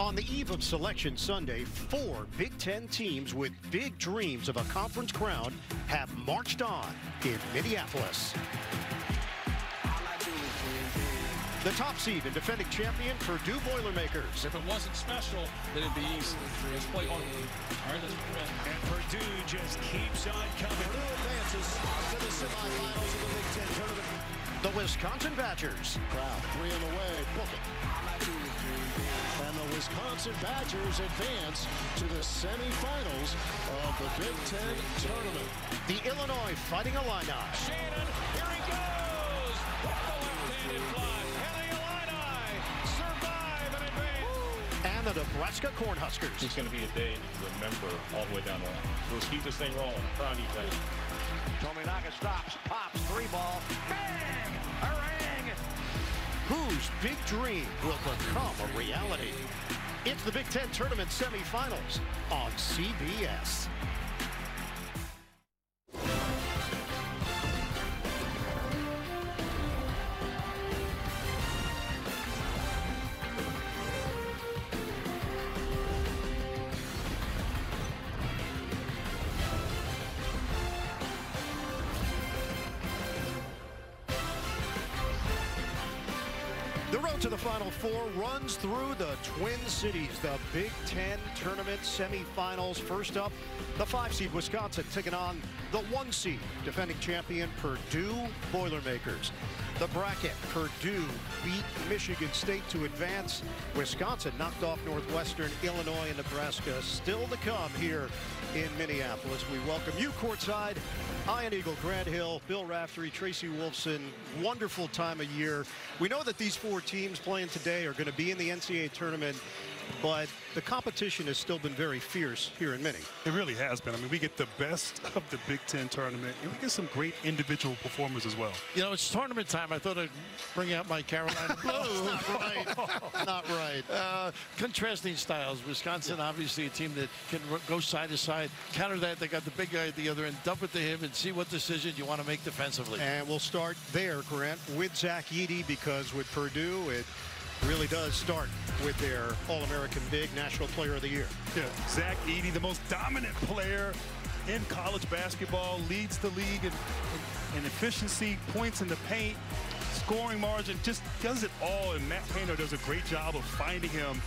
On the eve of Selection Sunday, four Big Ten teams with big dreams of a conference crown have marched on in Minneapolis. The top seed and defending champion Purdue Boilermakers. If it wasn't special, then it'd be easy. Let's play on. All right, let's And Purdue just keeps on coming. Purdue advances to the semifinals of the Big Ten tournament. The Wisconsin Badgers. Crowd, three in the way, book it. And the Wisconsin Badgers advance to the semifinals of the Big Ten tournament. The Illinois Fighting Illini. Shannon, here he goes. What the left-handed fly. And the Illini survive and advance. And the Nebraska Cornhuskers. It's going to be a day to remember all the way down the line. Let's keep this thing rolling. I'm proud of you guys. Tominaga stops, pops, three ball. Bang! Harang! Whose big dream will become a reality? It's the Big Ten Tournament semifinals on CBS. Final Four runs through the Twin Cities, the Big Ten Tournament semifinals. First up, the five seed Wisconsin taking on the one seed defending champion Purdue Boilermakers. The bracket, Purdue beat Michigan State to advance. Wisconsin knocked off Northwestern, Illinois, and Nebraska. Still to come here in Minneapolis. We welcome you courtside. Ian Eagle, Grant Hill, Bill Raftery, Tracy Wolfson. Wonderful time of year. We know that these four teams playing today are going to be in the NCAA tournament, but the competition has still been very fierce here in Minnie. It really has been. I mean, we get the best of the Big Ten tournament, and we get some great individual performers as well. You know, it's tournament time. I thought I'd bring out my Carolina Blue. Not right. Not right. Uh, contrasting styles. Wisconsin, obviously, a team that can go side to side. Counter that, they got the big guy at the other end. Dump it to him and see what decision you want to make defensively. And we'll start there, Grant, with Zach Edey, because with Purdue, it really does start with their All-American Big National Player of the Year. Yeah, Zach Edey, the most dominant player in college basketball, leads the league in, in, in efficiency, points in the paint, scoring margin, just does it all. And Matt Painter does a great job of finding him.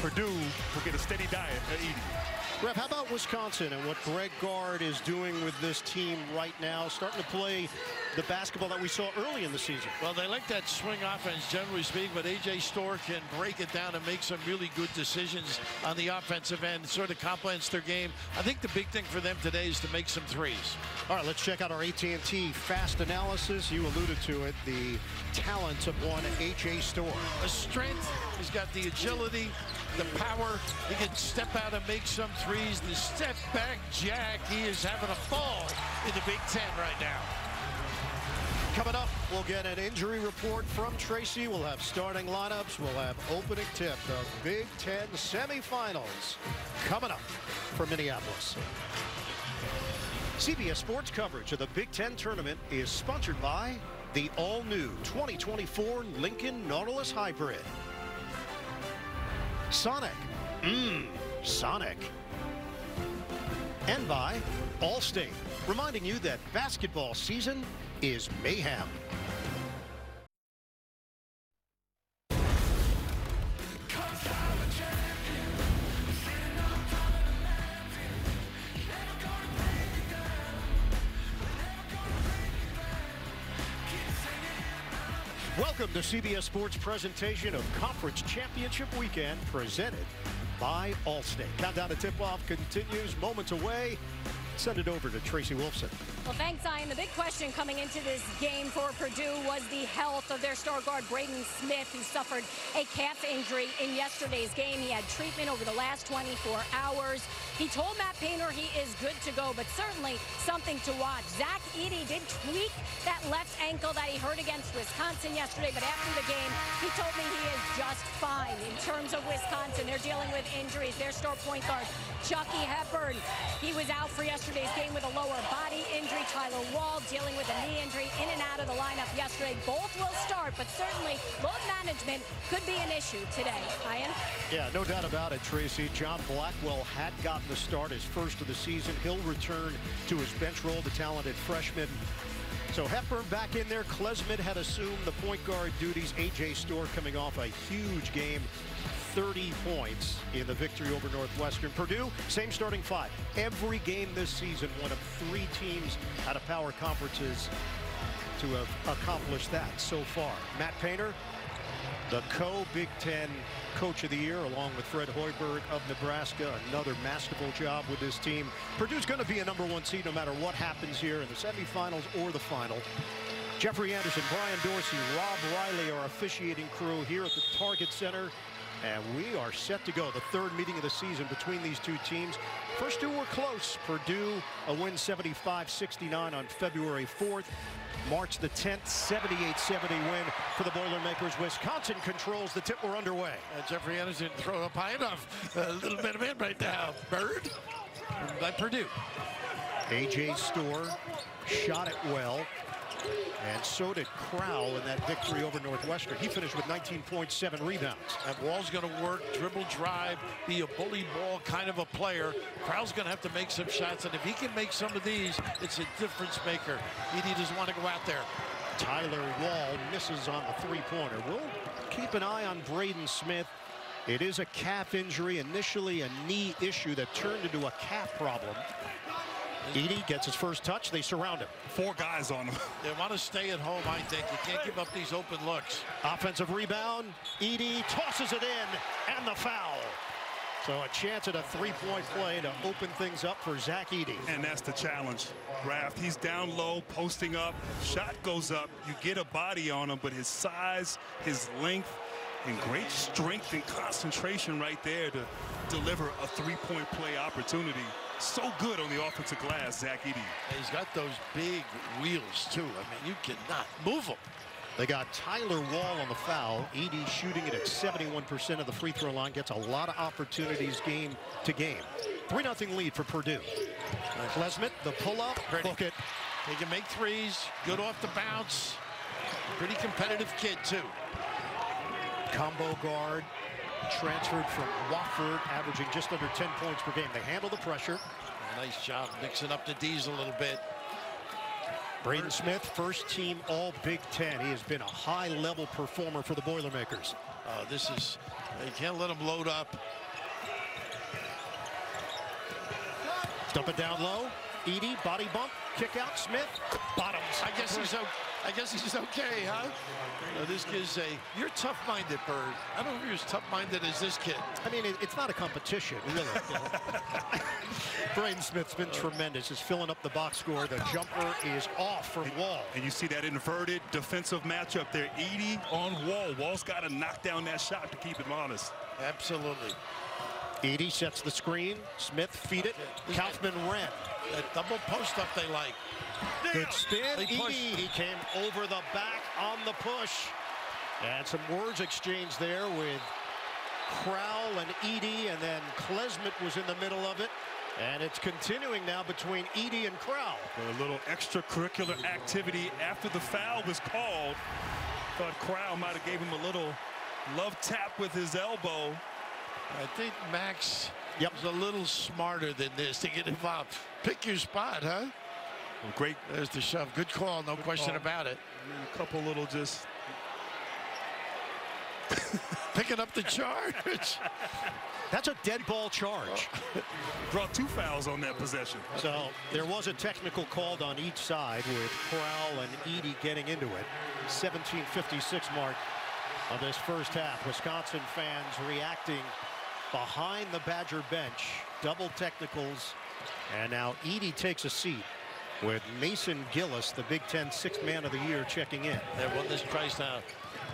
Purdue will get a steady diet at Edey. Rep, how about Wisconsin and what Greg Gard is doing with this team right now, starting to play the basketball that we saw early in the season? Well, they like that swing offense, generally speaking, but A.J. Storr can break it down and make some really good decisions on the offensive end. Sort of complements their game. I think the big thing for them today is to make some threes. All right, let's check out our AT&T fast analysis. You alluded to it, the talent of one H.A. Storr. A strength, he's got the agility, the power. He can step out and make some threes. The step back jack, he is having a ball in the Big Ten right now. Coming up, we'll get an injury report from Tracy. We'll have starting lineups. We'll have opening tip. The Big Ten semifinals coming up for Minneapolis. CBS Sports coverage of the Big Ten tournament is sponsored by the all-new 2024 Lincoln Nautilus Hybrid. Sonic. Mmm, Sonic. And by Allstate, reminding you that basketball season is mayhem. CBS Sports presentation of Conference Championship Weekend presented by Allstate. Countdown to tip-off continues moments away. Send it over to Tracy Wolfson. Well, thanks, Ian. The big question coming into this game for Purdue was the health of their star guard, Braden Smith, who suffered a calf injury in yesterday's game. He had treatment over the last 24 hours. He told Matt Painter he is good to go, but certainly something to watch. Zach Edey did tweak that left ankle that he hurt against Wisconsin yesterday, but after the game, he told me he is just fine. In terms of Wisconsin, they're dealing with injuries. Their star point guard, Chucky Hepburn, he was out for yesterday's game with a lower body injury. Injury. Tyler Wahl dealing with a knee injury in and out of the lineup yesterday. Both will start, but certainly load management could be an issue today. Ian? Yeah, no doubt about it, Tracy. John Blackwell had gotten the start, his first of the season. He'll return to his bench role, the talented freshman. So Hepburn back in there. Klesmit had assumed the point guard duties. A.J. Storr coming off a huge game. 30 points in the victory over Northwestern. Purdue, same starting five. Every game this season, one of three teams out of power conferences to have accomplished that so far. Matt Painter, the co-Big Ten Coach of the Year, along with Fred Hoiberg of Nebraska. Another masterful job with this team. Purdue's going to be a number one seed no matter what happens here in the semifinals or the final. Jeffrey Anderson, Brian Dorsey, Rob Riley, our officiating crew here at the Target Center. And we are set to go. The third meeting of the season between these two teams. First two were close. Purdue, a win 75-69 on February 4th. March the 10th, 78-70 win for the Boilermakers. Wisconsin controls the tip. We're underway. Uh, Jeffrey Anderson throw up high enough. A little bit of in right now. Bird by Purdue. A.J. Storr shot it well. And so did Crowl in that victory over Northwestern. He finished with 19.7 rebounds. And Wahl's going to work, dribble, drive, be a bully ball kind of a player. Crowl's going to have to make some shots, and if he can make some of these, it's a difference maker. Edey doesn't want to go out there. Tyler Wahl misses on the three-pointer. We'll keep an eye on Braden Smith. It is a calf injury, initially a knee issue that turned into a calf problem. Edey gets his first touch. They surround him. Four guys on him. They want to stay at home, I think. You can't give up these open looks. Offensive rebound. Edey tosses it in, and the foul. So a chance at a three-point play to open things up for Zach Edey. And that's the challenge. Raft, he's down low, posting up. Shot goes up. You get a body on him, but his size, his length, and great strength and concentration right there to deliver a three-point play opportunity. So good on the offensive glass, Zach Edey. He's got those big wheels, too. I mean, you cannot move them. They got Tyler Wahl on the foul. Edey shooting it at 71% of the free throw line. Gets a lot of opportunities game to game. 3-0 lead for Purdue. Nice. Klesmit, the pull-up, book it. He can make threes, good off the bounce. Pretty competitive kid, too. Combo guard, transferred from Wofford, averaging just under 10 points per game. They handle the pressure. Nice job mixing up the D's a little bit. Braden Smith, first team All Big Ten. He has been a high-level performer for the Boilermakers. Uh, this is, you can't let him load up. Dump it down low. Edey, body bump, kick out, Smith, bottoms. I guess he's okay. I guess he's okay, huh? Uh, this kid's a, you're tough-minded, Bird. I don't know if you're as tough-minded as this kid. I mean, it, it's not a competition, really. Braden Smith's been tremendous. He's filling up the box score. The jumper is off from Wahl. And you see that inverted defensive matchup there. Edey on Wahl. Wahl's got to knock down that shot to keep him honest. Absolutely. Edey sets the screen. Smith feed it. Kaufman ran. That double post up they like. Good spin. They Edey, he came over the back on the push. And some words exchanged there with Crowl and Edey, and then Klesmit was in the middle of it. And it's continuing now between Edey and Crowl. A little extracurricular activity after the foul was called. Thought Crow might have gave him a little love tap with his elbow. I think Max Yep. is a little smarter than this to get involved. Pick your spot, huh? Well, great There's the shove. Good call, no question call. about it. a couple little just Picking up the charge. That's a dead ball charge. brought two fouls on that possession. So there was a technical called on each side with Crowl and Edey getting into it. 1756 mark of this first half. Wisconsin fans reacting behind the Badger bench. Double technicals. And now Edey takes a seat with Mason Gillis, the Big Ten sixth man of the year, checking in. They won this price now.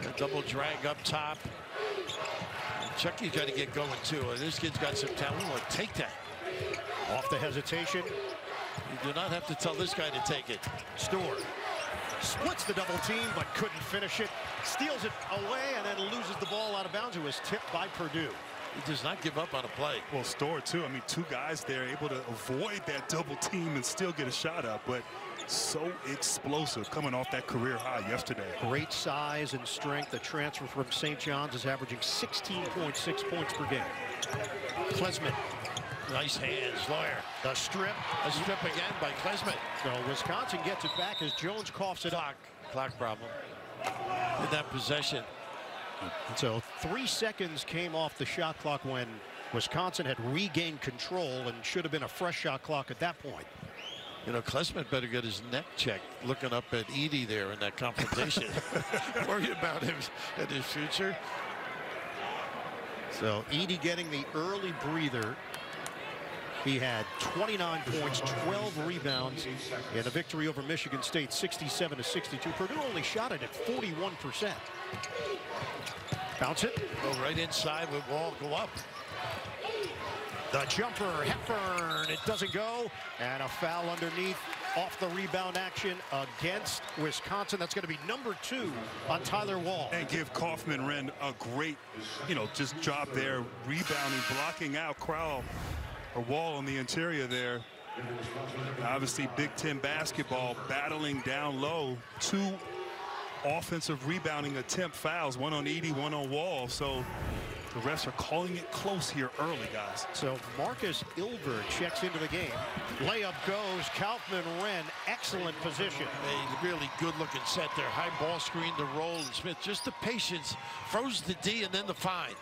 A double drag up top. Chucky's got to get going too. And this kid's got some talent. Take that. Off the hesitation. You do not have to tell this guy to take it. Storr splits the double team but couldn't finish it. Steals it away and then loses the ball out of bounds. It was tipped by Purdue. He does not give up on a play. Well, Storr, too. I mean, two guys there able to avoid that double team and still get a shot up, but so explosive coming off that career high yesterday. Great size and strength. The transfer from St. John's is averaging 16.6 points per game. Klesmit, Nice hands, Loyer. the strip. A strip again by Klesmit. So Wisconsin gets it back as Jones coughs it up. Clock, clock problem. In that possession. So three seconds came off the shot clock when Wisconsin had regained control and should have been a fresh shot clock at that point. You know, Klesmit better get his neck checked looking up at Edey there in that confrontation. Worried about him and his future. So Edey getting the early breather. He had 29 points, 12 rebounds in a victory over Michigan State, 67 to 62. Purdue only shot it at 41 percent. Bounce it. Go right inside with Wahl go up. The jumper, Hepburn. It doesn't go. And a foul underneath off the rebound action against Wisconsin. That's going to be number two on Tyler Wahl. And give Kaufman-Renn a great, you know, just job there, rebounding, blocking out Crowl, or Wahl on the interior there. Obviously, Big Ten basketball battling down low. Two offensive rebounding attempt fouls, one on Edey, one on Wahl. So the refs are calling it close here early, guys. So Markus Ilver checks into the game. Layup goes. Kaufman Wren, excellent position. A really good looking set there. High ball screen to roll. And Smith just the patience. Froze the D and then the fine.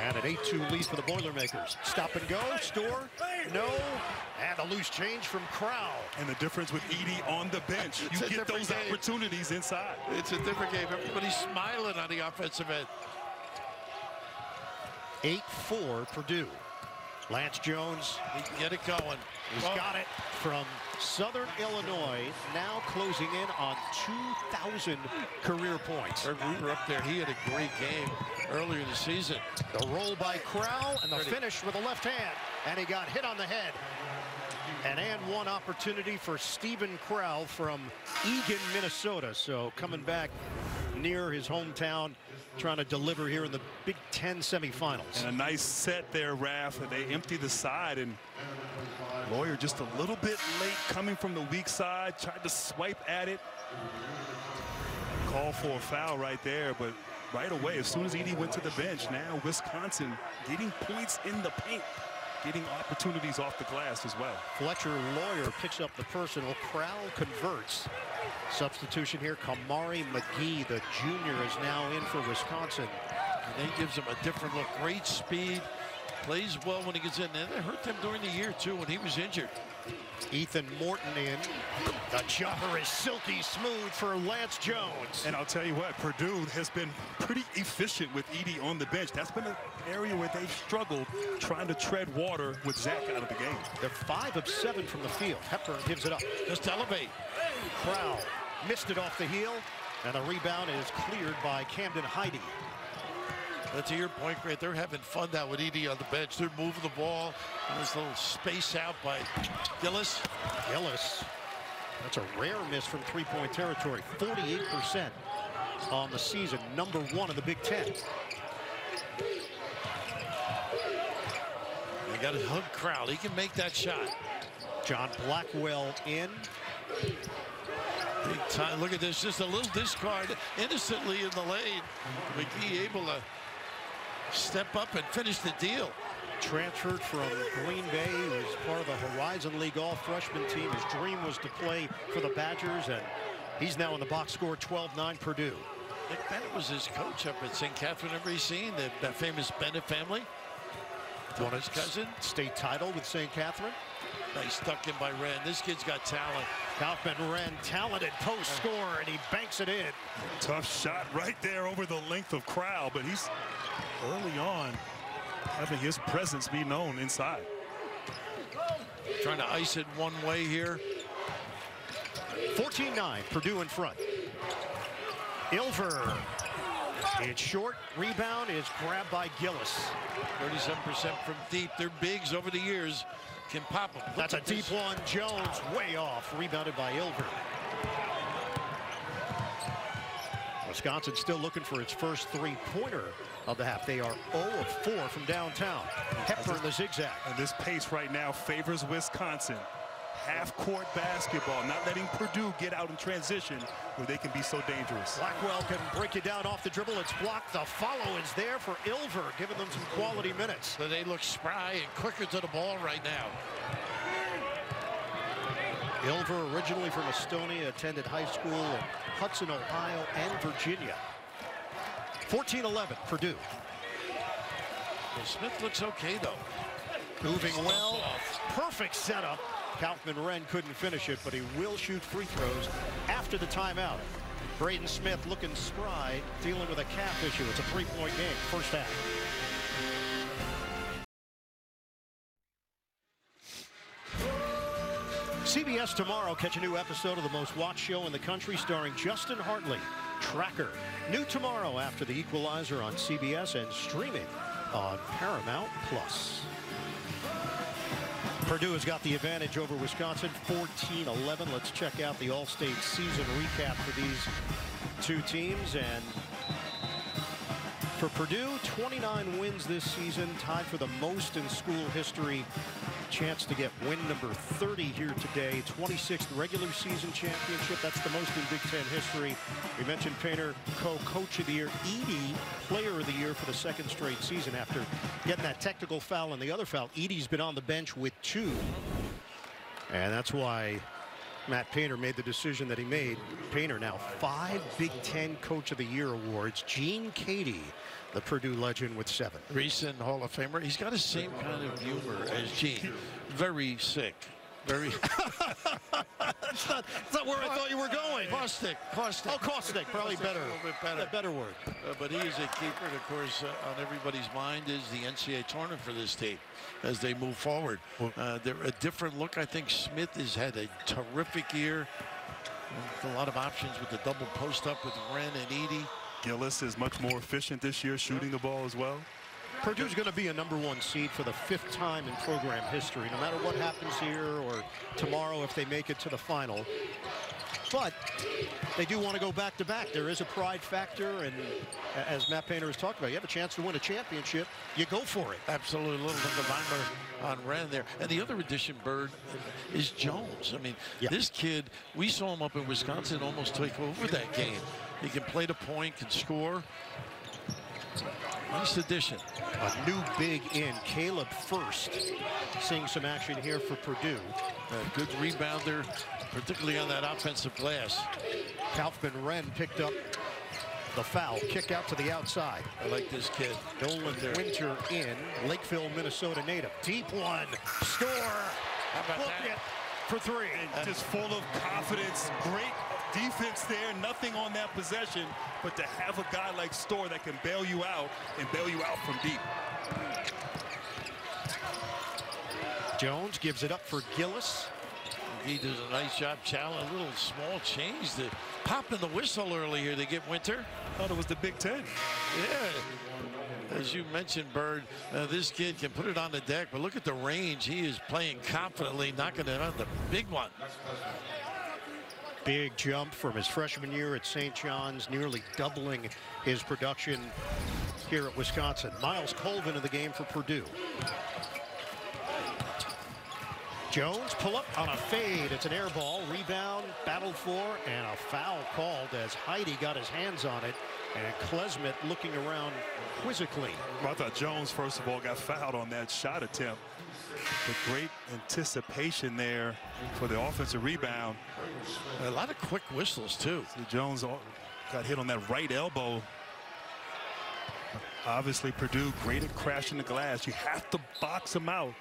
And an 8-2 lead for the Boilermakers. Stop and go. Storr. No. And a loose change from Crowl. And the difference with Edey on the bench, you get those game. opportunities inside. It's a different game. Everybody's smiling on the offensive end. 8-4 Purdue. Lance Jones He can get it going. He's Oh, got it from Southern Illinois, now closing in on 2,000 career points. Greg Weaver up there. He had a great game earlier in the season. The roll by Crowl and the Ready. finish with a left hand. And he got hit on the head. And and one opportunity for Steven Crowl from Eagan, Minnesota. So coming back near his hometown, trying to deliver here in the Big Ten semifinals. And a nice set there, Raf. They empty the side and Loyer just a little bit late coming from the weak side. Tried to swipe at it. Call for a foul right there, but right away, as soon as Edey went to the bench, now Wisconsin getting points in the paint, getting opportunities off the glass as well. Fletcher Loyer picks up the personal. Crowl converts. Substitution here. Kamari McGee, the junior, is now in for Wisconsin. And that gives him a different look. Great speed. Plays well when he gets in. And it hurt them during the year, too, when he was injured. Ethan Morton in. The jumper is silky smooth for Lance Jones. And I'll tell you what, Purdue has been pretty efficient with Edey on the bench. That's been an area where they've struggled trying to tread water with Zach out of the game. They're five of seven from the field. Hepburn gives it up. Just elevate. Crowl missed it off the heel. And the rebound is cleared by Camden Heide. That's to your point, Grant. They're having fun now with Edey on the bench. They're moving the ball. And this little space out by Gillis. Gillis. That's a rare miss from three-point territory. 48% on the season. Number one in the Big Ten. They got to hug Crowl. He can make that shot. John Blackwell in. Big time. Look at this. Just a little discard innocently in the lane. McGee able to step up and finish the deal. Transferred from Green Bay. He was part of the Horizon League all-freshman team. His dream was to play for the Badgers, and he's now in the box score 12-9 Purdue. Nick Bennett was his coach up at St. Catherine. Everybody's seen the, that famous Bennett family. Won his cousin. State title with St. Catherine. Nice stuck in by Renn. This kid's got talent. Kaufman-Renn, talented post score, and he banks it in. Tough shot right there over the length of Crowl, but he's early on having his presence be known inside. Trying to ice it one way here. 14-9, Purdue in front. Ilver. It's short. Rebound is grabbed by Gillis. 37% from deep. They're bigs over the years. Can pop them. That's a deep one. Jones way off. Rebounded by Ilver. Wisconsin still looking for its first three-pointer of the half. They are 0 of 4 from downtown. Hepburn the zigzag. And this pace right now favors Wisconsin. Half-court basketball, not letting Purdue get out in transition where they can be so dangerous. Blackwell can break you down off the dribble. It's blocked. The follow is there for Ilver, giving them some quality minutes. So they look spry and quicker to the ball right now. Ilver, originally from Estonia, attended high school in Hudson, Ohio, and Virginia. 14-11, Purdue. Well, Smith looks okay, though. Moving well. Perfect setup. Kaufman-Renn couldn't finish it, but he will shoot free throws after the timeout. Braden Smith looking spry, dealing with a calf issue. It's a three-point game, first half. CBS tomorrow, catch a new episode of the most watched show in the country starring Justin Hartley, Tracker. New tomorrow after The Equalizer on CBS and streaming on Paramount Plus. Purdue has got the advantage over Wisconsin 14-11. Let's check out the All-State season recap for these two teams. And for Purdue, 29 wins this season, tied for the most in school history. Chance to get win number 30 here today. 26th regular season championship. That's the most in Big Ten history. We mentioned Painter, co-coach of the year. Edey, player of the year for the second straight season after getting that technical foul and the other foul. Edey's been on the bench with two. And that's why Matt Painter made the decision that he made. Painter now five Big Ten Coach of the Year awards. Gene Keady, the Purdue legend, with seven. Recent Hall of Famer. He's got the same kind of humor as Gene. Very sick. Very that's, not, that's not where I thought you were going. caustic. Caustic. Oh, caustic. Probably Caustic, better. A little bit better. A better word. Uh, but he is a keeper. And of course, uh, on everybody's mind is the NCAA tournament for this team as they move forward. Uh, they're a different look. I think Smith has had a terrific year. A lot of options with the double post up with Renn and Edey. Gillis is much more efficient this year shooting the ball as well. Purdue's going to be a number one seed for the fifth time in program history, no matter what happens here or tomorrow if they make it to the final. But they do want to go back to back. There is a pride factor, and as Matt Painter has talked about, you have a chance to win a championship. You go for it. Absolutely, a little bit on Renn there. And the other addition, Bird, is Jones. I mean, Yeah. this kid, we saw him up in Wisconsin almost take over that game. He can play the point, can score. Nice addition. A new big in, Caleb Furst, seeing some action here for Purdue. A good rebounder, particularly on that offensive glass. Kaufman-Renn picked up the foul. Kick out to the outside. I like this kid. Nolan Winter in. Lakeville, Minnesota native. Deep one. Score. How about Book that? For three. Just full of confidence. Great defense there. Nothing on that possession. But to have a guy like Storr that can bail you out and bail you out from deep. Jones gives it up for Gillis. He does a nice job. Challenge, a little small change. The popping the whistle early here to get Winter. Thought it was the Big Ten. Yeah. As you mentioned, Bird, uh, this kid can put it on the deck, but look at the range. He is playing confidently, knocking it on the big one. Big jump from his freshman year at St. John's, nearly doubling his production here at Wisconsin. Myles Colvin in the game for Purdue. Jones pull up on a fade. It's an air ball. Rebound, battled for, and a foul called as Heide got his hands on it. And Klesmit looking around quizzically. Well, I thought Jones, first of all, got fouled on that shot attempt. The great anticipation there for the offensive rebound. A lot of quick whistles, too. See, Jones got hit on that right elbow. Obviously, Purdue great at crashing the glass. You have to box them out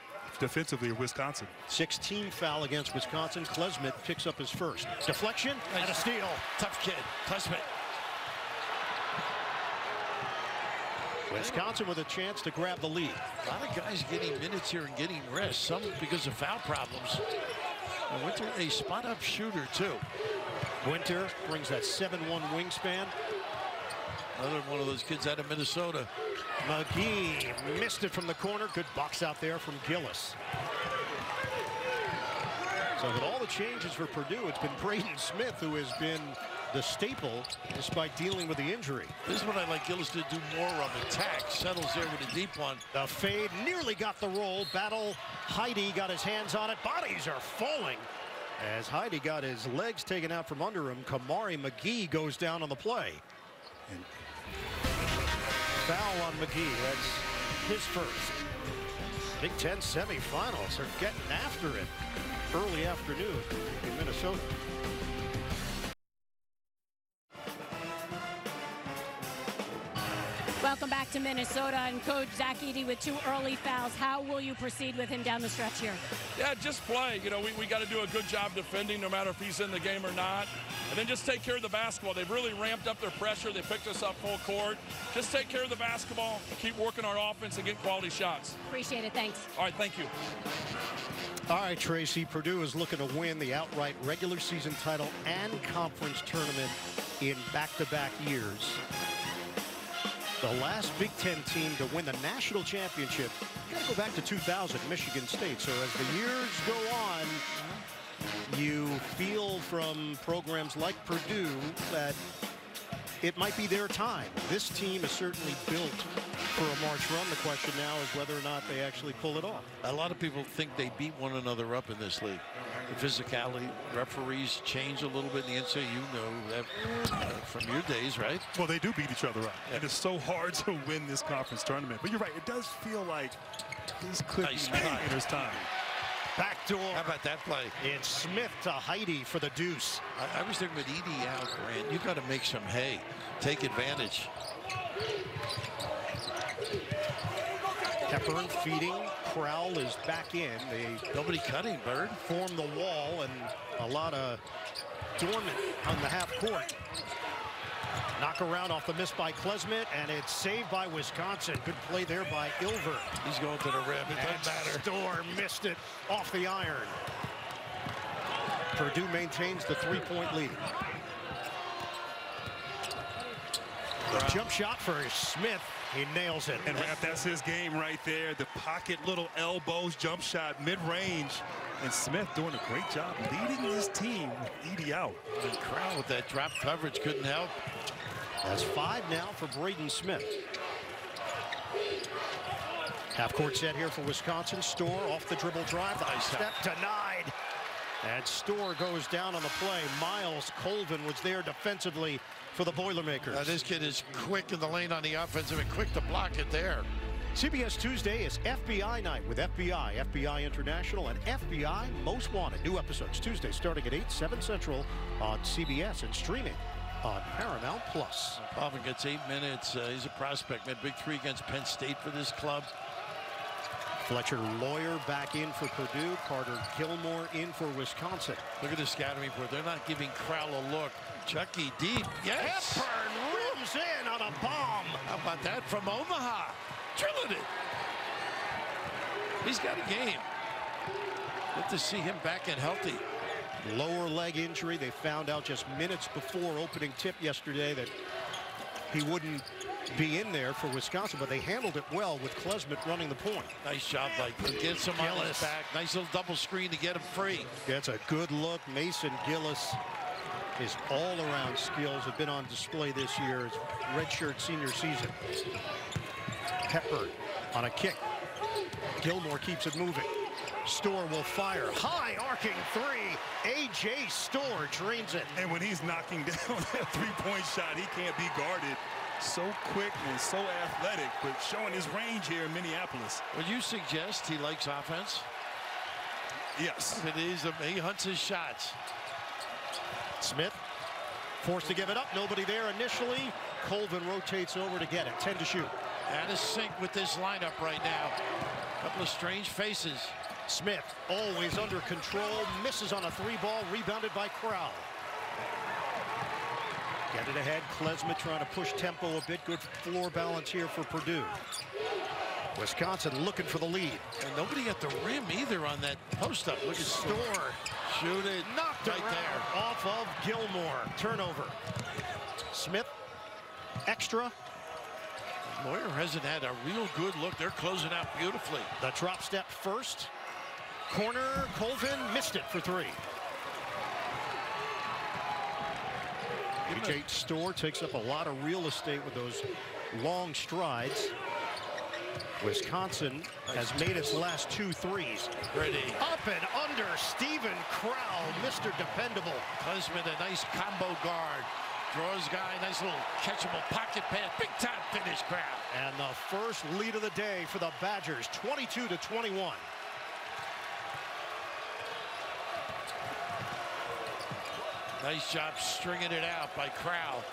defensively at Wisconsin. 16 foul against Wisconsin. Klesmit picks up his first. Deflection and a steal. Tough kid. Klesmit. Wisconsin with a chance to grab the lead. A lot of guys getting minutes here and getting rest. Some because of foul problems. And Winter, a spot-up shooter, too. Winter brings that 7-1 wingspan. Another one of those kids out of Minnesota. McGee missed it from the corner. Good box out there from Gillis. So with all the changes for Purdue, it's been Braden Smith who has been the staple despite dealing with the injury. This is what I like Gillis to do more of. Attack. Settles there with a deep one. The fade nearly got the roll. Battle. Heide got his hands on it. Bodies are falling. As Heide got his legs taken out from under him, Kamari McGee goes down on the play. And foul on McGee. That's his first. Big Ten semifinals are getting after it early afternoon in Minnesota. Welcome back to Minnesota and Coach Zach Edey with two early fouls. How will you proceed with him down the stretch here? Yeah, just play. You know, we, we got to do a good job defending no matter if he's in the game or not. And then just take care of the basketball. They've really ramped up their pressure. They picked us up full court. Just take care of the basketball, keep working our offense, and get quality shots. Appreciate it. Thanks. All right, thank you. All right, Tracy. Purdue is looking to win the outright regular season title and conference tournament in back-to-back years. The last Big Ten team to win the national championship, you got to go back to 2000, Michigan State. So as the years go on, you feel from programs like Purdue that it might be their time. This team is certainly built for a March run. The question now is whether or not they actually pull it off. A lot of people think they beat one another up in this league. The physicality, referees change a little bit in the NCAA. You know that uh, from your days, right? Well, they do beat each other up. And it's so hard to win this conference tournament. But you're right, it does feel like this could Nice be try. Gators' time. Backdoor. How about that play? It's Smith to Heide for the deuce. I, I was thinking with Edey out, Grant, you got to make some hay. Take advantage. Hepburn feeding. Crowl is back in. They Nobody cutting, Bird. form the wall and a lot of dormant on the half court. Knock around off the miss by Klesmit, and it's saved by Wisconsin. Good play there by Ilver. He's going to the rim. It And doesn't matter. Missed it off the iron. Purdue maintains the three-point lead. Jump shot for Smith. He nails it. And Rap, that's his game right there. The pocket, little elbows, jump shot, mid-range. And Smith doing a great job leading his team with Edey out. And Crowl with that drop coverage couldn't help. That's five now for Braden Smith. Half court set here for Wisconsin. Storr off the dribble drive. The Nice step denied. And Storr goes down on the play. Myles Colvin was there defensively for the Boilermakers. Now, this kid is quick in the lane on the offensive and quick to block it there. CBS Tuesday is FBI night with FBI, FBI International, and FBI Most Wanted. New episodes Tuesday starting at 8, 7 Central on CBS and streaming on Paramount Plus. Bobbin gets eight minutes. Uh, he's a prospect. Made big three against Penn State for this club. Fletcher Loyer back in for Purdue. Carter Gilmore in for Wisconsin. Look at the scouting report. They're not giving Crowl a look. Chucky deep. Yes. Hepburn rims in on a bomb. How about that from Omaha? Drilling it. He's got a game. Good to see him back and healthy. Lower leg injury. They found out just minutes before opening tip yesterday that he wouldn't be in there for Wisconsin, but they handled it well with Klesmit running the point. Nice job, like gets him on his Gillis. back. Nice little double screen to get him free. That's a good look. Mason Gillis, his all-around skills have been on display this year. His redshirt senior season. Pepper on a kick. Gilmore keeps it moving. Storr will fire. High arcing three. A.J. Storr drains it. And when he's knocking down that three-point shot, he can't be guarded. So quick and so athletic, but showing his range here in Minneapolis. Would you suggest he likes offense? Yes. It is. Um, he hunts his shots. Smith forced to give it up. Nobody there initially. Colvin rotates over to get it. 10 to shoot. Out of sync with this lineup right now. Couple of strange faces. Smith always under control. Misses on a three ball. Rebounded by Crowl. Get it ahead. Klesmit trying to push tempo a bit. Good floor balance here for Purdue. Wisconsin looking for the lead. And nobody at the rim either on that post up. Look at Storr. Shoot it. knocked right there. off of Gilmore. Turnover. Smith extra. Loyer hasn't had a real good look. They're closing out beautifully. The drop step first. Corner. Colvin missed it for three. AJ Storr takes up a lot of real estate with those long strides. Wisconsin has made its last two threes. Ready. Up and under Stephen Crowl, Mr. Dependable. Klesmit, a nice combo guard. Draws guy, nice little catchable pocket pass. Big time finish, Crowl. And the first lead of the day for the Badgers, 22 to 21. Nice job stringing it out by Crowl.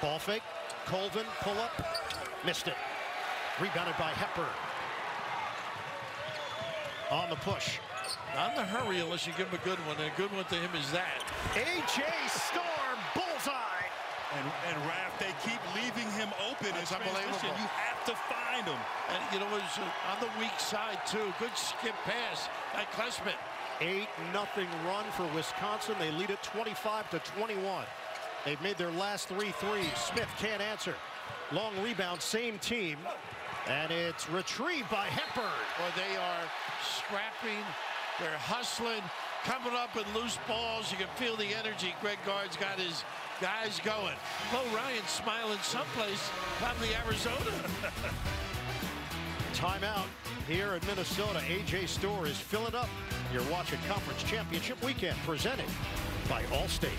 Ball fake. Colvin pull up. Missed it. Rebounded by Hepburn. On the push. Not in a hurry unless you give him a good one. And a good one to him is that. A.J. Storm bullseye. And, and Raph, they keep leaving him open That's in transition. unbelievable. You have to find him. And you know, it was on the weak side, too. Good skip pass by Klesmit. 8 nothing run for Wisconsin. They lead it 25 to 21. They've made their last three threes. Smith can't answer. Long rebound, same team. And it's retrieved by Hepburn. Well, they are scrapping. They're hustling, coming up with loose balls. You can feel the energy. Greg Gard's got his guys going. Bo Ryan smiling someplace, probably Arizona. Timeout here in Minnesota. AJ Storr is filling up. You're watching Conference Championship Weekend presented by Allstate.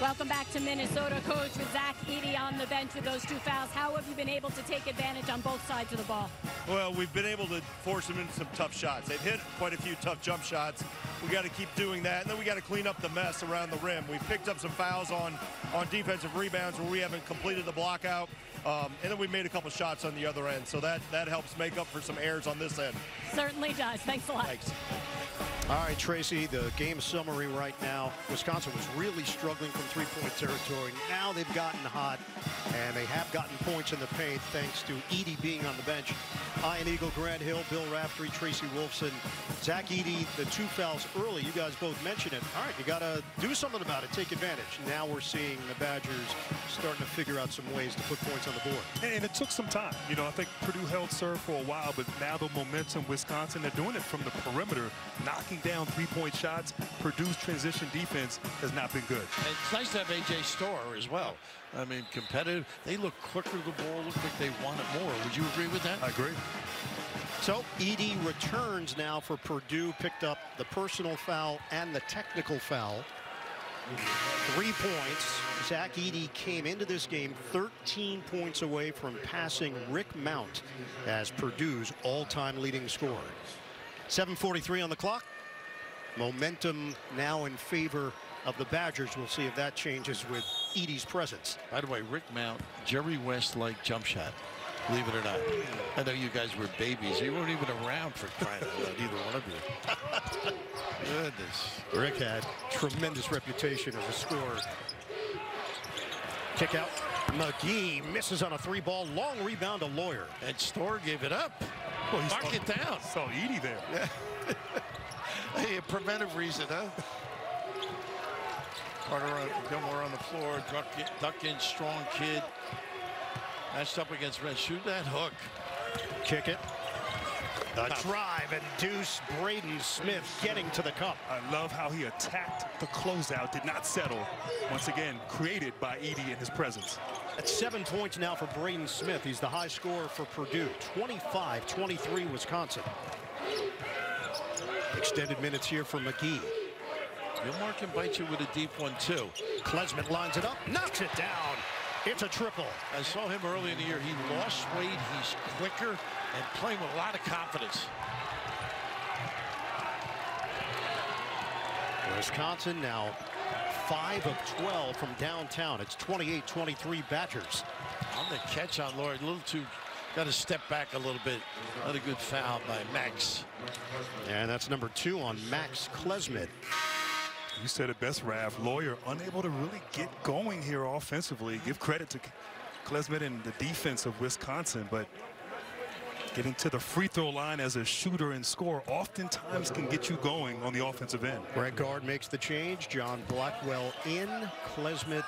Welcome back to Minnesota, coach, with Zach Edey on the bench with those two fouls. How have you been able to take advantage on both sides of the ball? Well, we've been able to force them into some tough shots. They've hit quite a few tough jump shots. We got to keep doing that, and then we got to clean up the mess around the rim. We picked up some fouls on on defensive rebounds where we haven't completed the block out, um, and then we made a couple shots on the other end. So that that helps make up for some errors on this end. Certainly does. Thanks a lot. Thanks. All right, Tracy, the game summary right now. Wisconsin was really struggling from three-point territory. Now they've gotten hot, and they have gotten points in the paint thanks to Edey being on the bench. Ian Eagle, Grant Hill, Bill Raftery, Tracy Wolfson, Zach Edey, the two fouls early. You guys both mentioned it. All right, you got to do something about it. Take advantage. Now we're seeing the Badgers starting to figure out some ways to put points on the board. And it took some time. You know, I think Purdue held serve for a while, but now the momentum, Wisconsin, they're doing it from the perimeter, knocking down three-point shots. Purdue's transition defense has not been good. And it's nice to have A.J. Storr as well. I mean, competitive. They look quicker to the ball, look like they want it more. Would you agree with that? I agree. So Edey returns now for Purdue, picked up the personal foul and the technical foul. Three points. Zach Edey came into this game 13 points away from passing Rick Mount as Purdue's all-time leading scorer. 7.43 on the clock. Momentum now in favor of the Badgers. We'll see if that changes with Edey's presence. By the way, Rick Mount, Jerry West like jump shot. Believe it or not. I know you guys were babies. You weren't even around for crying out loud, either one of you. Goodness. Rick had tremendous reputation as a scorer. Kick out. McGee misses on a three ball. Long rebound to Loyer. And Storr gave it up. Well, he Mark it down. Saw Edey there. Hey, a preventive reason, huh? Carter on, Gilmore on the floor. Duck, in- duck in, strong kid. Matched up against Red. Shoot that hook. Kick it. A drive and deuce. Braden Smith getting to the cup. I love how he attacked the closeout, did not settle. Once again, created by Edey in his presence. That's seven points now for Braden Smith. He's the high scorer for Purdue. 25-23 Wisconsin. Extended minutes here for McGee. Gilmore can bite you with a deep one, too. Klesmit lines it up, knocks it down. It's a triple. I saw him early in the year. He lost weight. He's quicker and playing with a lot of confidence. Wisconsin now 5 of 12 from downtown. It's 28-23 Badgers. On the catch on Lloyd. A little too, got to step back a little bit. Not a good foul by Max. And that's number two on Max Klesmit. You said it best, Raph. Loyer unable to really get going here offensively. Give credit to Klesmit and the defense of Wisconsin, but getting to the free throw line as a shooter and scorer oftentimes can get you going on the offensive end. Greg Gard makes the change. John Blackwell in. Klesmit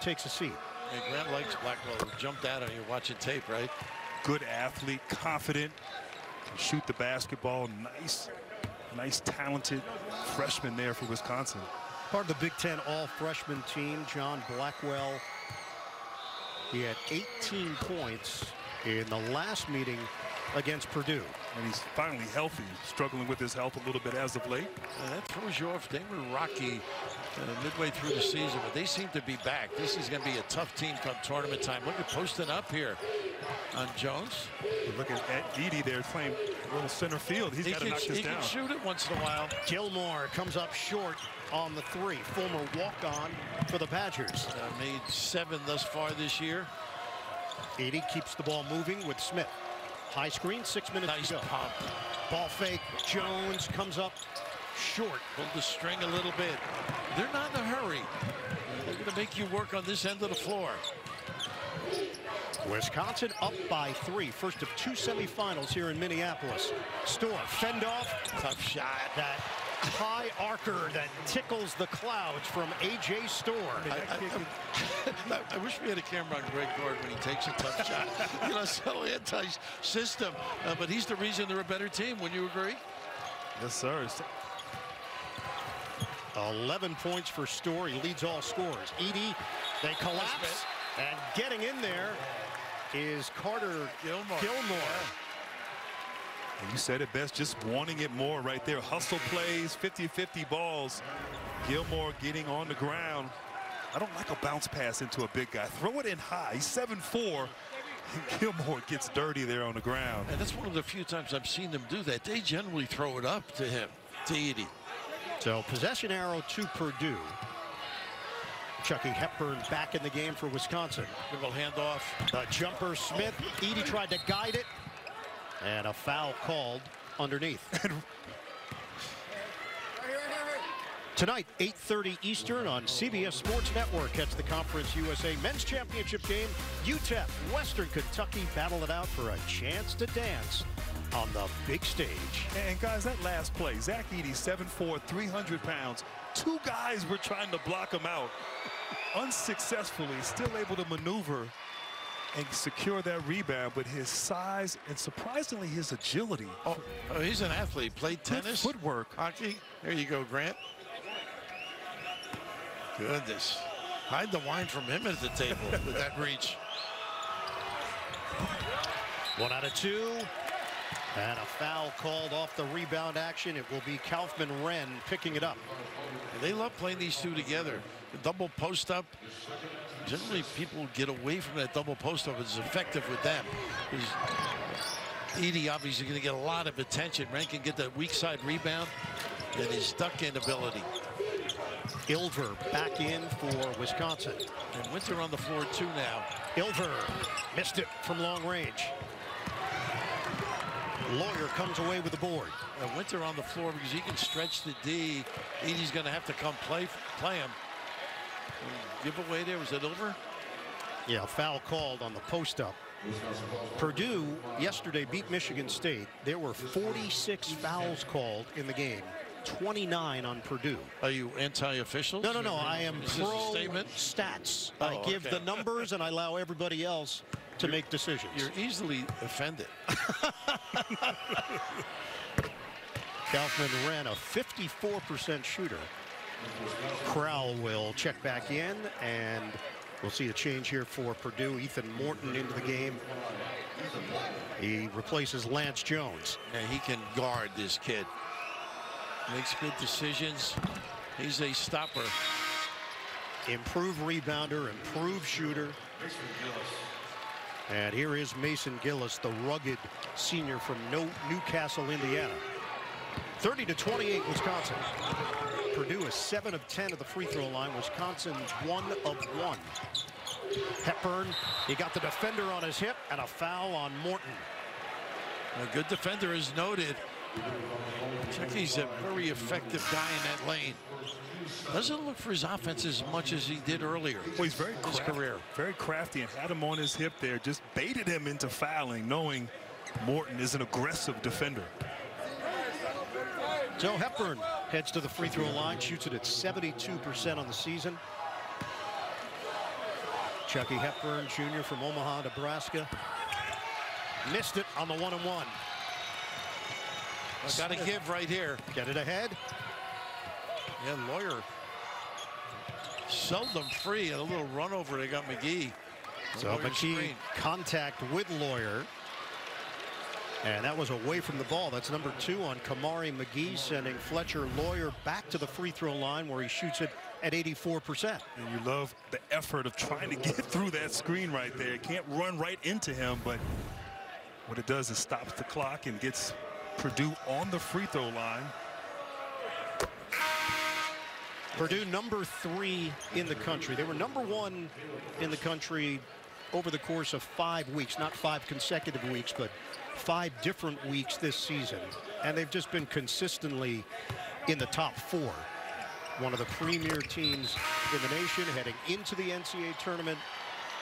takes a seat. Hey, Grant likes Blackwell. Jumped out on you watching tape, right? Good athlete, confident, can shoot the basketball, nice nice, talented freshman there for Wisconsin. Part of the Big Ten all-freshman team, John Blackwell. He had 18 points in the last meeting against Purdue. And he's finally healthy, struggling with his health a little bit as of late. And that throws you off. They were rocky uh, midway through the season, but they seem to be back. This is going to be a tough team come tournament time. Look at posting up here on Jones. But look at, at Edey there playing a little center field. He's He got to can, knock this he down. can shoot it once in a while. Gilmore comes up short on the three. Former walk-on for the Badgers. Uh, made seven thus far this year. Edey keeps the ball moving with Smith. High screen, six minutes Nice to go. pump. Ball fake. Jones comes up short. Pulled the string a little bit. They're not in a hurry. They're going to make you work on this end of the floor. Wisconsin up by three. First of two semifinals here in Minneapolis. Storr fend off. Tough shot. That high archer that tickles the clouds from A.J. Storr. I, I, I, I wish we had a camera on Greg Gard when he takes a tough shot. You know, so anti-system. Uh, but he's the reason they're a better team. Wouldn't you agree? Yes, sir. 11 points for Storr. He leads all scorers. Edey, they collapse. And getting in there is Carter Gilmore. Gilmore. And you said it best, just wanting it more right there. Hustle plays, 50-50 balls. Gilmore getting on the ground. I don't like a bounce pass into a big guy. Throw it in high. He's 7'4". And Gilmore gets dirty there on the ground. And that's one of the few times I've seen them do that. They generally throw it up to him, to Edey. So possession arrow to Purdue. Chucky Hepburn back in the game for Wisconsin. Dribble handoff. The jumper Smith. Edey tried to guide it. And a foul called underneath. Tonight, 8.30 Eastern on CBS Sports Network. Catch the Conference USA Men's Championship game. UTEP, Western Kentucky battle it out for a chance to dance on the big stage. And guys, that last play, Zach Edey, 7'4", 300 pounds. Two guys were trying to block him out. Unsuccessfully, still able to maneuver and secure that rebound, but his size and surprisingly his agility. Oh, oh, he's an athlete. Played Good tennis. footwork. Hockey. There you go, Grant. Goodness. Hide the wine from him at the table with that reach. One out of two. And a foul called off the rebound action. It will be Kaufman-Renn picking it up. They love playing these two together. The double post up. Generally, people get away from that double post up. It's effective with them. Edey obviously going to get a lot of attention. Can get that weak side rebound and his duck in ability. Ilver back in for Wisconsin. And Winter on the floor too now. Ilver missed it from long range. Loyer comes away with the board. And Winter on the floor because he can stretch the D. Edey's going to have to come play play him. Give away there. Was it over? Yeah, foul called on the post up. Purdue yesterday beat Michigan State. There were 46 fouls called in the game. 29 on Purdue. Are you anti-officials? No, no, no. I am Is pro statement? stats. Oh, I give okay. the numbers and I allow everybody else to make decisions. You're easily offended. Kaufman ran a 54% shooter. Crowl will check back in, and we'll see a change here for Purdue. Ethan Morton into the game. He replaces Lance Jones. And he can guard this kid. Makes good decisions. He's a stopper. Improved rebounder, improved shooter. And here is Mason Gillis, the rugged senior from No- Newcastle, Indiana. 30 to 28, Wisconsin. Purdue is 7 of 10 at the free throw line. Wisconsin's 1 of 1. Hepburn, he got the defender on his hip and a foul on Morton. A good defender is noted. Chucky's a very effective guy in that lane. Doesn't look for his offense as much as he did earlier. Well, he's very in his career. very crafty and had him on his hip there, just baited him into fouling, knowing Morton is an aggressive defender. So Hepburn heads to the free throw line, shoots it at 72% on the season. Chucky Hepburn Jr. from Omaha, Nebraska. Missed it on the one and one. Got to give right here. Get it ahead. Yeah, Loyer. Seldom free and a little run over. They got McGee. So McGee screen. contact with Loyer. And that was away from the ball. That's number two on Kamari McGee, sending Fletcher Loyer back to the free throw line where he shoots it at 84%. And you love the effort of trying to get through that screen right there. Can't run right into him, but what it does is stops the clock and gets Purdue on the free throw line. Purdue number three in the country. They were number one in the country over the course of five weeks, not five consecutive weeks, but five different weeks this season. And they've just been consistently in the top four. One of the premier teams in the nation heading into the NCAA tournament.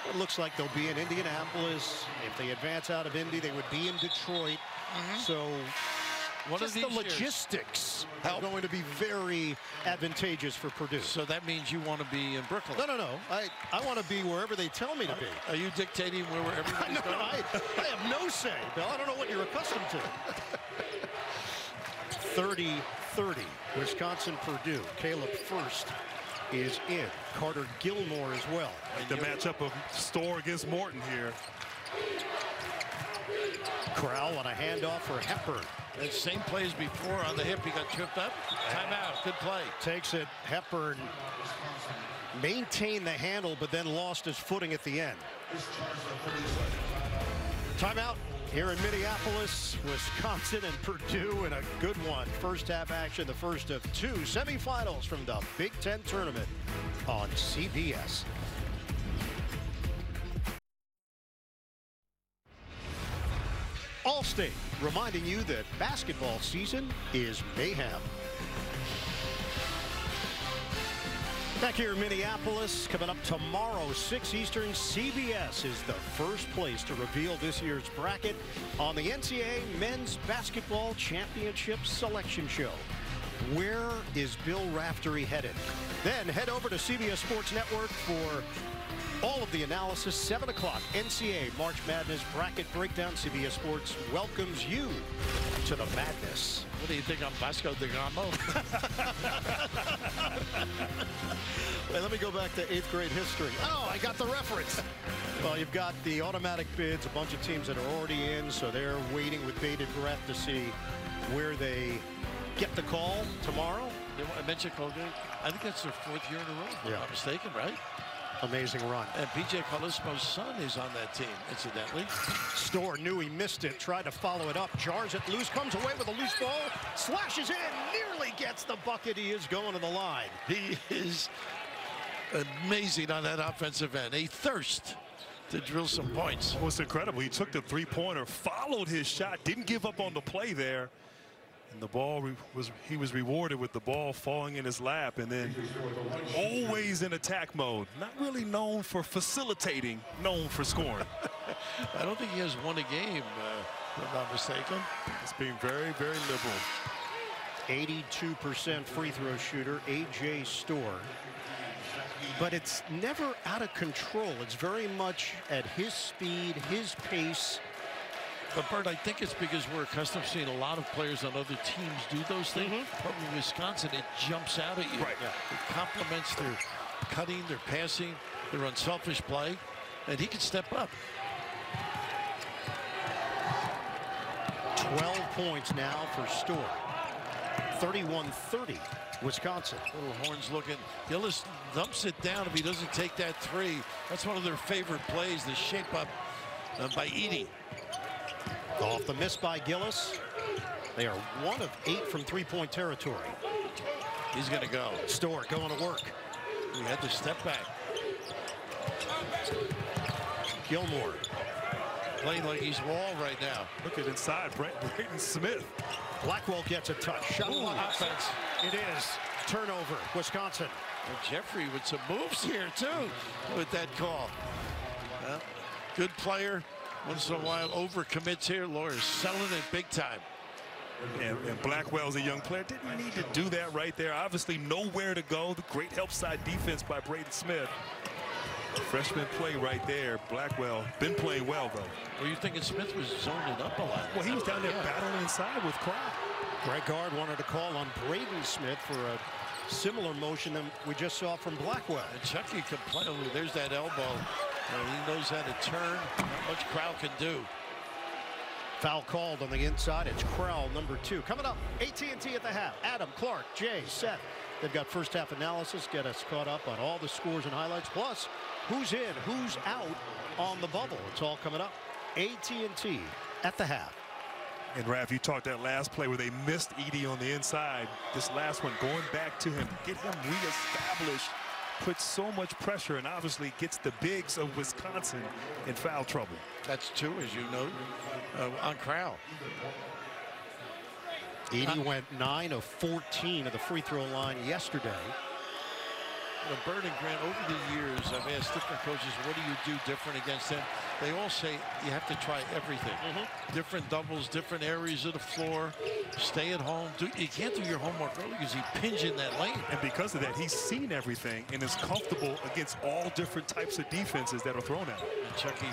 It looks like they'll be in Indianapolis. If they advance out of Indy, they would be in Detroit. Mm-hmm. So One just of the these years. logistics are going to be very advantageous for Purdue. So that means you want to be in Brooklyn. No, no, no. I, I want to be wherever they tell me to be. Are you dictating where where everybody's No, going? no, I, I have no say, Bill. I don't know what you're accustomed to. 30-30, Wisconsin-Purdue. Caleb Furst is in. Carter Gilmore as well. Like the matchup of Storr against Morton here. Crowl on a handoff for Hepburn. Same play as before on the hip. He got tripped up. Timeout. Good play. Takes it. Hepburn maintained the handle, but then lost his footing at the end. Timeout here in Minneapolis, Wisconsin and Purdue in a good one. First half action, the first of two semifinals from the Big Ten tournament on CBS. Allstate reminding you that basketball season is mayhem. Back here in Minneapolis, coming up tomorrow, 6 Eastern, CBS is the first place to reveal this year's bracket on the NCAA Men's Basketball Championship Selection Show. Where is Bill Raftery headed? Then head over to CBS Sports Network for all of the analysis. 7 o'clock, NCAA March Madness Bracket Breakdown. CBS Sports welcomes you to the madness. What do you think I'm Vasco da Gama? Wait, let me go back to eighth grade history. Oh, I got the reference. well, you've got the automatic bids, a bunch of teams that are already in, so they're waiting with bated breath to see where they get the call tomorrow. I mentioned Colgate. I think that's their fourth year in a row, if I'm Yeah. not mistaken, right? Amazing run. And PJ Carlesimo's son is on that team, incidentally. Storr knew he missed it, tried to follow it up, jars it loose, comes away with a loose ball, slashes in, nearly gets the bucket. He is going to the line. He is amazing on that offensive end. A thirst to drill some points. It was incredible. He took the three-pointer, followed his shot, didn't give up on the play there. And the ball re- was he was rewarded with the ball falling in his lap and then always in attack mode. Not really known for facilitating, known for scoring. I don't think he has won a game, uh, if I'm not mistaken. It's being very, very liberal. 82% free throw shooter, AJ Storr. But it's never out of control. It's very much at his speed, his pace. But Bert, I think it's because we're accustomed to seeing a lot of players on other teams do those things. But with Wisconsin, it jumps out at you. Right. It complements their cutting, their passing, their unselfish play, and he can step up. 12 points now for Storr. 31-30, Wisconsin. Little horns looking. Gillis dumps it down if he doesn't take that three. That's one of their favorite plays, the shape up uh, by Edey. Off the miss by Gillis. They are one of eight from three-point territory. He's going to go. Storr going to work. He had to step back. Gilmore. Playing like he's wall right now. Look at inside, Brent Braden Smith. Blackwell gets a touch. Shot Ooh, block. offense. It is. Turnover, Wisconsin. And Jeffrey with some moves here too with that call. Well, good player. Once in a while overcommits here. Loyer's selling it big time. And, and Blackwell's a young player. Didn't need to do that right there. Obviously nowhere to go. The great help side defense by Braden Smith. Freshman play right there. Blackwell been playing well though. Were you thinking Smith was zoning up a lot? Well, he was down there Yeah. battling inside with Crowl. Greg Gard wanted to call on Braden Smith for a similar motion than we just saw from Blackwell. And Chucky can play. oh, There's that elbow. He knows how to turn. Not much Crowl can do. Foul called on the inside. It's Crowl, number two. Coming up, AT&T at the half. Adam, Clark, Jay, Seth. They've got first half analysis. Get us caught up on all the scores and highlights. Plus, who's in, who's out on the bubble. It's all coming up. AT&T at the half. And Raph, you talked that last play where they missed Edey on the inside. This last one, going back to him, get him reestablished, puts so much pressure and obviously gets the bigs of Wisconsin in foul trouble. That's two, as you know, uh, on Crowl. Edey went 9 of 14 of the free throw line yesterday. You know, Bird and Grant, over the years, I've asked different coaches, what do you do different against them? They all say you have to try everything. Mm-hmm. Different doubles, different areas of the floor. Stay at home. Do, you can't do your homework early because you pinch in that lane. And because of that, he's seen everything and is comfortable against all different types of defenses that are thrown at him. And Chucky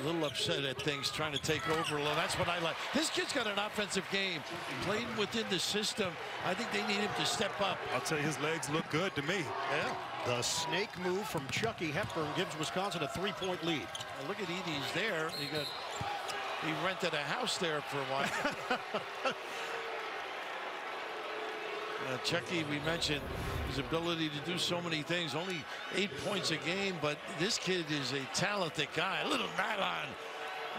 a little upset at things, trying to take over a little. That's what I like. This kid's got an offensive game. Playing within the system. I think they need him to step up. I'll tell you, his legs look good to me. Yeah. The snake move from Chucky Hepburn gives Wisconsin a three-point lead. Now look at Edey's there. He got he rented a house there for a while. Uh, Chucky, we mentioned his ability to do so many things. Only eight points a game, but this kid is a talented guy. A little nylon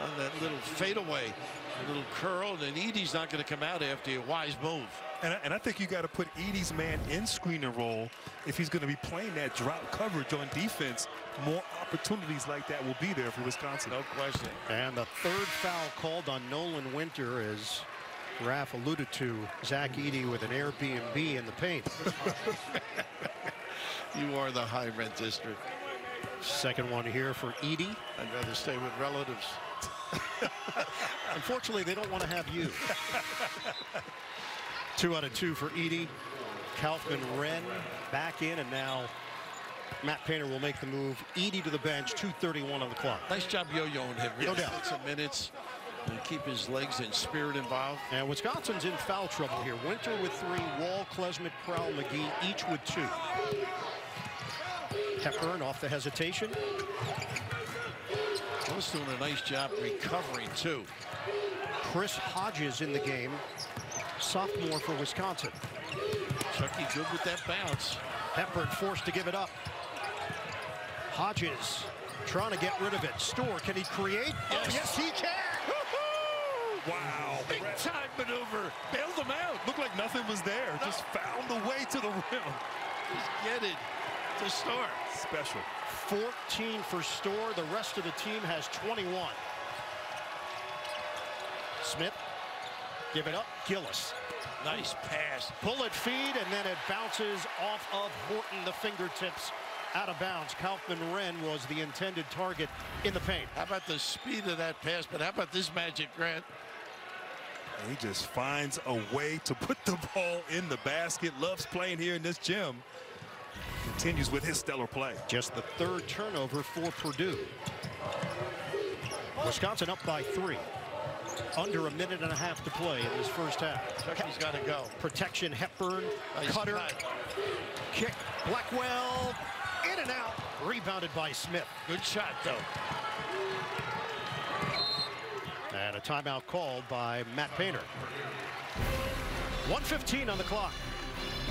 on that little fadeaway, a little curl, and Edey's not going to come out after a wise move. And I, and I think you got to put Edey's man in screen and roll if he's going to be playing that drop coverage on defense. More opportunities like that will be there for Wisconsin. No question. And the third foul called on Nolan Winter is Raph alluded to Zach Edey with an Airbnb in the paint. You are the high rent district. Second one here for Edey. I'd rather stay with relatives. Unfortunately, they don't want to have you. two out of two for Edey. Kaufman Wren back in, and now Matt Painter will make the move. Edey to the bench, 2.31 on the clock. Nice job yo-yoing him. No doubt. Some minutes and keep his legs and spirit involved. And Wisconsin's in foul trouble here. Winter with three, Wahl, Klesmit, Crowl, McGee, each with two. Hepburn off the hesitation. Willis doing a nice job recovering, too. Chris Hodges in the game, sophomore for Wisconsin. Chucky good with that bounce. Hepburn forced to give it up. Hodges trying to get rid of it. Storr, can he create? Oh, yes, he can. Wow. Big time maneuver. Bailed him out. Looked like nothing was there. Just found the way to the rim. Just get it to start. Special. 14 for Storr. The rest of the team has 21. Smith, give it up. Gillis. Nice pass. Bullet feed, and then it bounces off of Horton, the fingertips out of bounds. Kaufman Wren was the intended target in the paint. How about the speed of that pass? But how about this magic, Grant? And he just finds a way to put the ball in the basket. Loves playing here in this gym. Continues with his stellar play. Just the third turnover for Purdue. Wisconsin up by three. Under a minute and a half to play in this first half. Chucky's got to go. Protection, Hepburn, Nice Cutter, cut. kick, Blackwell, in and out, rebounded by Smith. Good shot, though. And a timeout called by Matt Painter. 115 on the clock.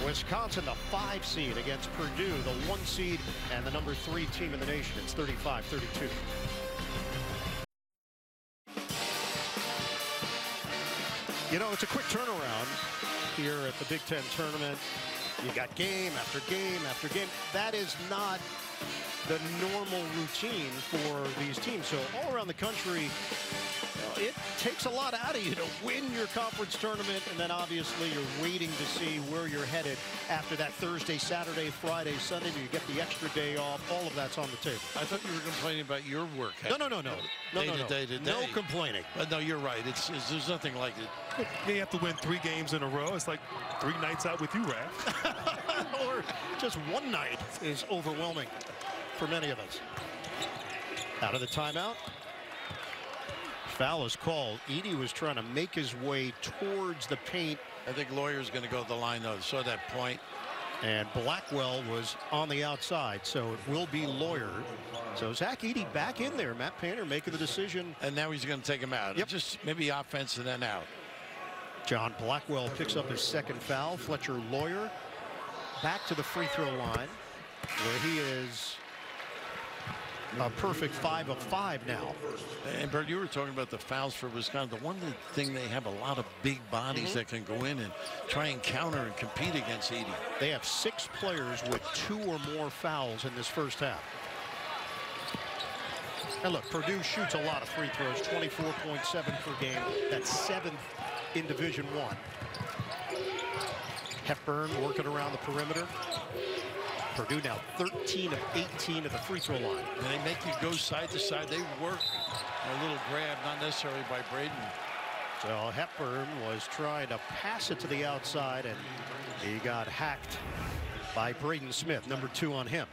Wisconsin, the five seed against Purdue, the one seed and the number three team in the nation. It's 35-32. You know, it's a quick turnaround here at the Big Ten tournament. You got game after game after game. That is not the normal routine for these teams. So all around the country, it takes a lot out of you to win your conference tournament, and then obviously you're waiting to see where you're headed after that Thursday, Saturday, Friday, Sunday. You get the extra day off. All of that's on the table. I thought you were complaining about your work. No, no, no, no, no, day no, to no. day to No complaining. But no, you're right. It's, it's there's nothing like it. They have to win three games in a row. It's like three nights out with you, Raph. or just one night is overwhelming for many of us. Out of the timeout. Foul is called. Edey was trying to make his way towards the paint. I think Loyer's going to go to the line, though. Saw that point. And Blackwell was on the outside, so it will be Loyer. So Zach Edey back in there. Matt Painter making the decision. And now he's going to take him out. Yep. Just maybe offense and then out. John Blackwell picks up his second foul. Fletcher Loyer back to the free throw line where he is a perfect five of five now. And Bert, you were talking about the fouls for Wisconsin. The one thing they have a lot of big bodies Mm-hmm. that can go in and try and counter and compete against Edey. They have six players with two or more fouls in this first half. And look, Purdue shoots a lot of free throws, 24.7 per game. That's seventh in Division One. Hepburn working around the perimeter. Purdue now 13 of 18 at the free throw line. And they make you go side to side. They work a little grab, not necessarily by Braden. So Hepburn was trying to pass it to the outside, and he got hacked by Braden Smith, number two on him.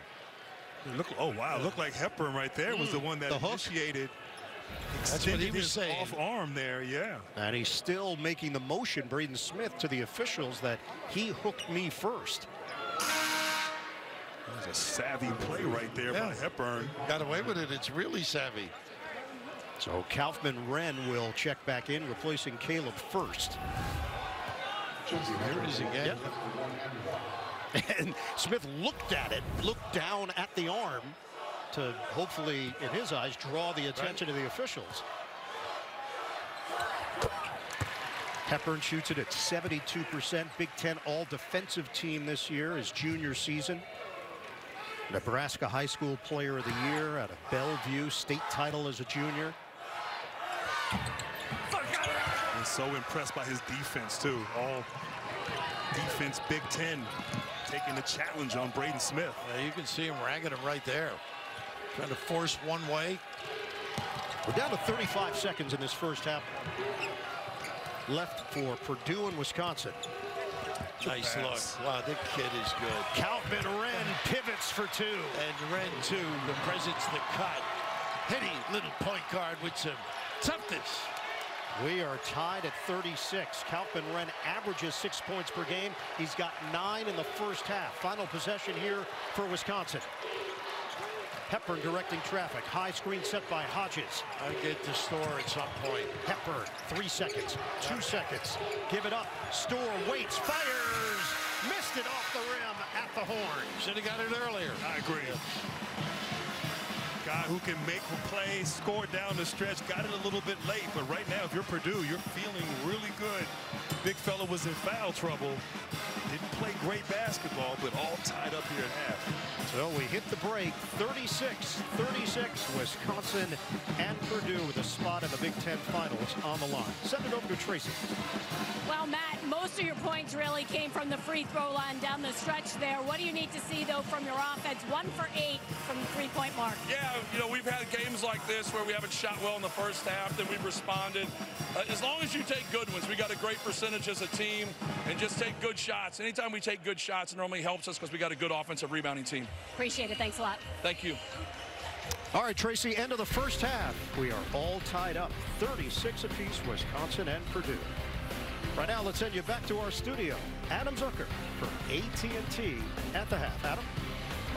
Look, oh wow, it looked like Hepburn right there was the hmm. one that The hook? initiated. That's what he was saying. Off arm there, yeah. And he's still making the motion, Braden Smith, to the officials that he hooked me first. That was a savvy play right there by Hepburn. Got away with it. It's really savvy. So Kaufman-Renn will check back in, replacing Caleb Furst. Here it is again. And Smith looked at it, looked down at the arm to hopefully, in his eyes, draw the attention of the officials. Hepburn shoots it at 72%. Big Ten all defensive team this year, his junior season. Nebraska High School Player of the Year out of Bellevue, state title as a junior. And so impressed by his defense too. All defense Big Ten taking the challenge on Braden Smith. Yeah, you can see him ragging him right there. Trying to force one way. We're down to 35 seconds in this first half. Left for Purdue and Wisconsin. Nice pass. look. Wow, the kid is good. Kaufman Wren pivots for two. And Renn, too, the presence, the cut. Hitting little point guard with some toughness. We are tied at 36. Kaufman Wren averages six points per game. He's got nine in the first half. Final possession here for Wisconsin. Hepburn directing traffic. High screen set by Hodges. I get to Storr at some point. Hepburn, three seconds, two seconds. Give it up. Storr waits, fires. Missed it off the rim at the horn. Should have got it earlier. I agree. Guy who can make a play, score down the stretch, got it a little bit late, but right now, if you're Purdue, you're feeling really good. Big fella was in foul trouble. Didn't play great basketball, but all tied up here at half. So we hit the break. 36-36. Wisconsin and Purdue with a spot in the Big Ten Finals on the line. Send it over to Tracy. Well, Matt, most of your points really came from the free throw line down the stretch there. What do you need to see, though, from your offense? One for eight from the three-point mark. Yeah, you know, we've had games like this where we haven't shot well in the first half, then we've responded. Uh, as long as you take good ones, we got a great percentage as a team, and just take good shots. Anytime we take good shots, it normally helps us because we got a good offensive rebounding team. Appreciate it. Thanks a lot. Thank you. All right, Tracy, end of the first half. We are all tied up. 36 apiece, Wisconsin and Purdue. Right now, let's send you back to our studio. Adam Zucker from AT&T at the half. Adam?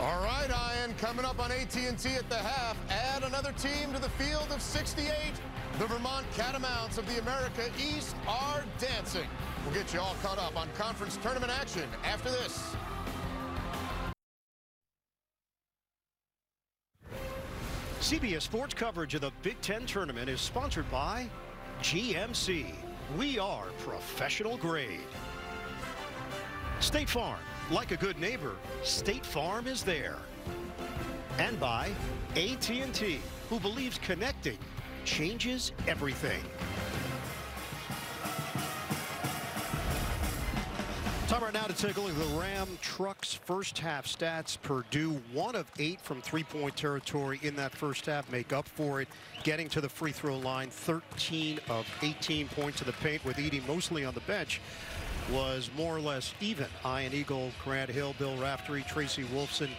All right, Ian, coming up on AT&T at the half, add another team to the field of 68. The Vermont Catamounts of the America East are dancing. We'll get you all caught up on conference tournament action after this. CBS Sports coverage of the Big Ten tournament is sponsored by GMC. We are professional grade. State Farm. Like a good neighbor, State Farm is there. And by AT&T, who believes connecting changes everything. Time right now to take a look at the Ram Trucks first half stats. Purdue one of eight from three-point territory in that first half. Make up for it. Getting to the free throw line. 13 of 18 points to the paint with Edey mostly on the bench was more or less even. Ian Eagle, Grant Hill, Bill Raftery, Tracy Wolfson,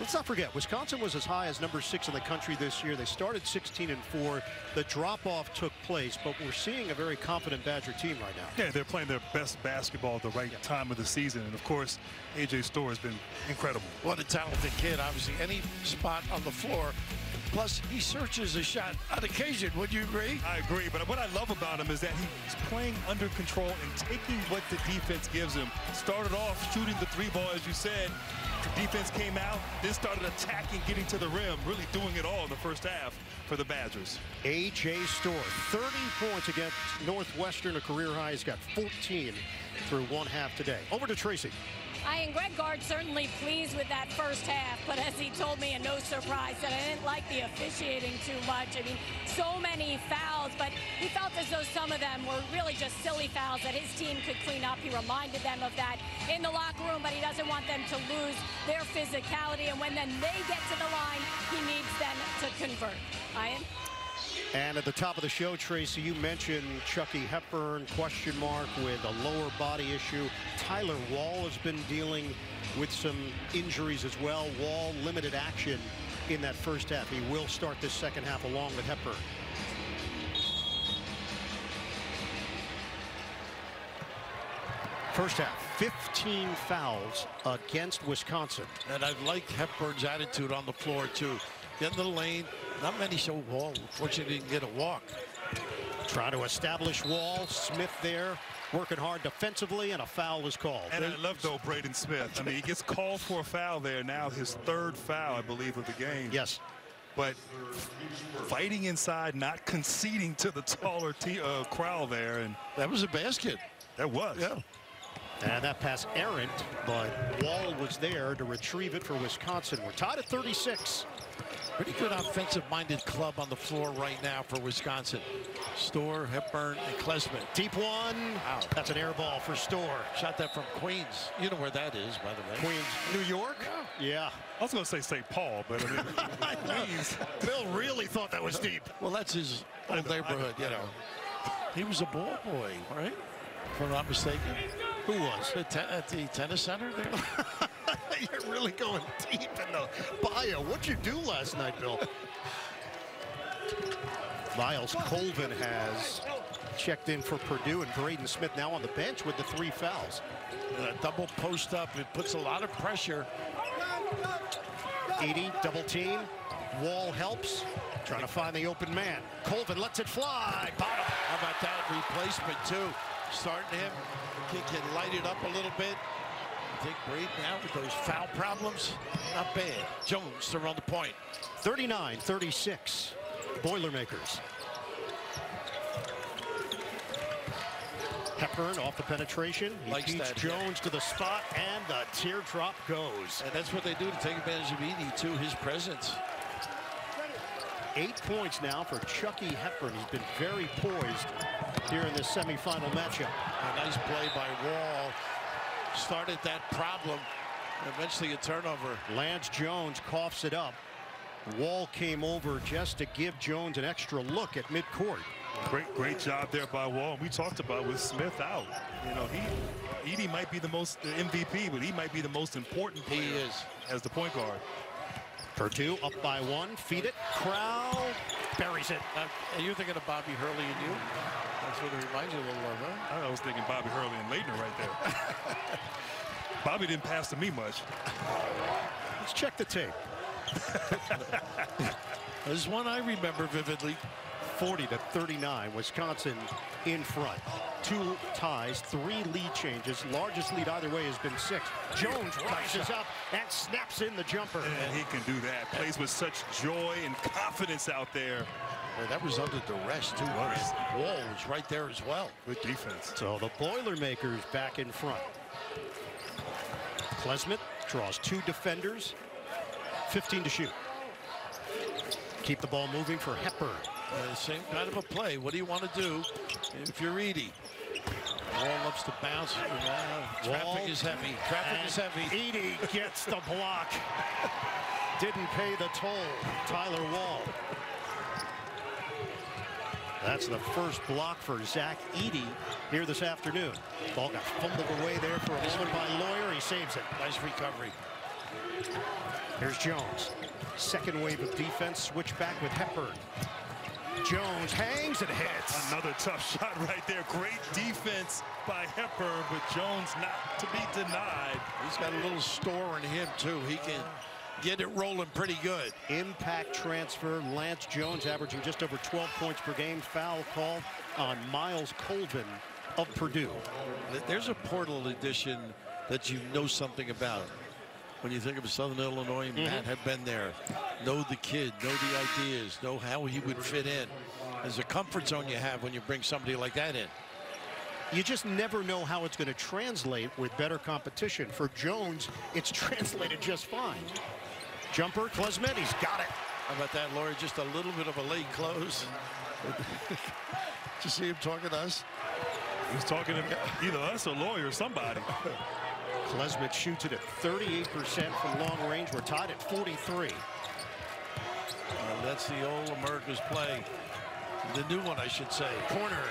Let's not forget, Wisconsin was as high as number six in the country this year. They started 16 and four. The drop-off took place, but we're seeing a very confident Badger team right now. Yeah, they're playing their best basketball at the right time of the season. And of course, AJ Storr has been incredible. What a talented kid. Obviously, any spot on the floor. Plus, he searches a shot on occasion. Would you agree? I agree, but what I love about him is that he's playing under control and taking what the defense gives him. Started off shooting the three ball, as you said. The defense came out, then started attacking, getting to the rim, really doing it all in the first half for the Badgers. A.J. Storr, 30 points against Northwestern, a career high. He's got 14 through one half today. Over to Tracy. I and Greg Gard certainly pleased with that first half, but as he told me, and no surprise, that I didn't like the officiating too much. I mean, so many fouls, but he felt as though some of them were really just silly fouls that his team could clean up. He reminded them of that in the locker room, but he doesn't want them to lose their physicality. And when then they get to the line, he needs them to convert. Ian? And at the top of the show, Tracy, you mentioned Chucky Hepburn, question mark, with a lower body issue. Tyler Wahl has been dealing with some injuries as well. Wahl, limited action in that first half. He will start this second half along with Hepburn. First half, 15 fouls against Wisconsin. And I like Hepburn's attitude on the floor, too. Get in the lane. Not many show Wahl. Fortunately, didn't get a walk. Trying to establish Wahl. Smith there working hard defensively, and a foul was called. And I love, though, Braden Smith. I mean, he gets called for a foul there now, his third foul, I believe, of the game. Yes. But fighting inside, not conceding to the taller t uh, crowd there. and That was a basket. That was. Yeah. And that pass errant, but Wahl was there to retrieve it for Wisconsin. We're tied at 36. Pretty good offensive-minded club on the floor right now for Wisconsin. Storr, Hepburn, and Klesmit. Deep one. Wow. That's an air ball for Storr. Shot that from Queens. You know where that is, by the way. Queens, New York? Yeah. I was going to say St. Paul, but I mean, please. Bill really thought that was deep. Well, that's his old neighborhood, you know. He was a ball boy, right? If I'm not mistaken. Who was? At, te at the tennis center there? You're really going deep in the bio. What'd you do last night, Bill? Myles Colvin has checked in for Purdue, and Braden Smith now on the bench with the three fouls. And a double post up, it puts a lot of pressure. 80, double team. Wahl helps. Trying to find the open man. Colvin lets it fly. Bottom. How about that replacement, too? Starting him. Kid can light it up a little bit. I think Braden now with those foul problems, not bad. Jones to run the point. 39-36. Boilermakers. Hepburn off the penetration. He Likes that. Jones to the spot, and the teardrop goes. And that's what they do to take advantage of Edey, too, his presence. Eight points now for Chucky Hepburn. He's been very poised here in this semifinal matchup. A nice play by Wahl. Started that problem. Eventually a turnover. Lance Jones coughs it up. Wahl came over just to give Jones an extra look at midcourt. Great, great job there by Wahl. We talked about with Smith out. You know, he, Edey might be the most the MVP, but he might be the most important player He is. as the point guard. Purdue up by one. Feed it. Crowl buries it. Uh, now, are you thinking of Bobby Hurley and you? That's what it reminds you a little of, huh? I was thinking Bobby Hurley and Laettner right there. Bobby didn't pass to me much. Let's check the tape. There's one I remember vividly. 40 to 39. Wisconsin in front. Two ties, three lead changes. Largest lead either way has been six. Jones rises up and snaps in the jumper. And he can do that. Plays with such joy and confidence out there. Yeah, that was under duress, too. Wahl was right there as well. Good defense. So the Boilermakers back in front. Klesmit draws two defenders. 15 to shoot. Keep the ball moving for Hepburn. Uh, same kind of a play. What do you want to do if you're Edey? Wahl loves to bounce. Uh, traffic Wahl. is heavy. Traffic is heavy. Edey gets the block. Didn't pay the toll. Tyler Wahl. That's the first block for Zach Edey here this afternoon. Ball got fumbled away there for a moment by Loyer. He saves it. Nice recovery. Here's Jones. Second wave of defense. Switch back with Hepburn. Jones hangs and hits. Another tough shot right there. Great defense by Hepburn, but Jones not to be denied. He's got a little Storr in him, too. He can get it rolling pretty good. Impact transfer. Lance Jones averaging just over 12 points per game. Foul call on Myles Colvin of Purdue. There's a portal edition that you know something about. When you think of Southern Illinois, Mm-hmm. Matt had been there. Know the kid, know the ideas, know how he would fit in. There's a comfort zone you have when you bring somebody like that in. You just never know how it's going to translate with better competition. For Jones, it's translated just fine. Jumper, Klesmit, he's got it. How about that, Laurie? Just a little bit of a late close. Did you see him talking to us? He's talking to either us or Loyer or somebody. Klesmit shoots it at 38% from long range. We're tied at 43. Uh, that's the old America's play. The new one, I should say. Corner.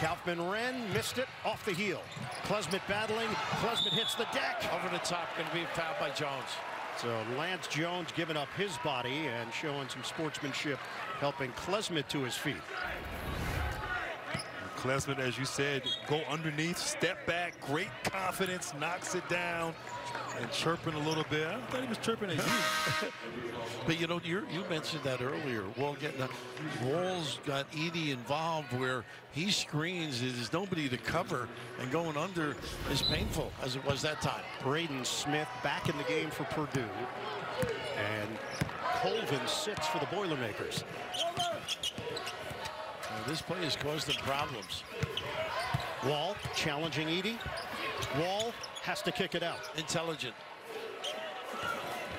Kaufman Wren missed it off the heel. Klesmit battling. Klesmit hits the deck. Over the top, going to be fouled by Jones. So Lance Jones giving up his body and showing some sportsmanship, helping Klesmit to his feet. Klesmit, as you said, go underneath, step back, great confidence, knocks it down, and chirping a little bit. I thought he was chirping at you. But you know, you you mentioned that earlier. Wahl getting the Wahl's got Edey involved where he screens. There's nobody to cover, and going under is painful as it was that time. Braden Smith back in the game for Purdue. And Colvin sits for the Boilermakers. This play has caused them problems. Wahl challenging Edey. Wahl has to kick it out. Intelligent.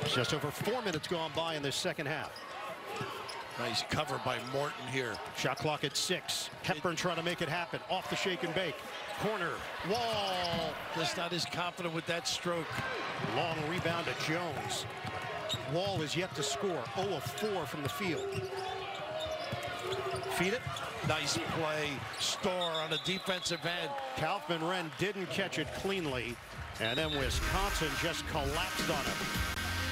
Just over four minutes gone by in this second half. Nice cover by Morton here. Shot clock at six. Hepburn trying to make it happen. Off the shake and bake. Corner. Wahl. Just not as confident with that stroke. Long rebound to Jones. Wahl is yet to score. 0 of 4 from the field. Feed it. Nice play. Storr on a defensive end. Kaufman-Renn didn't catch it cleanly. And then Wisconsin just collapsed on him.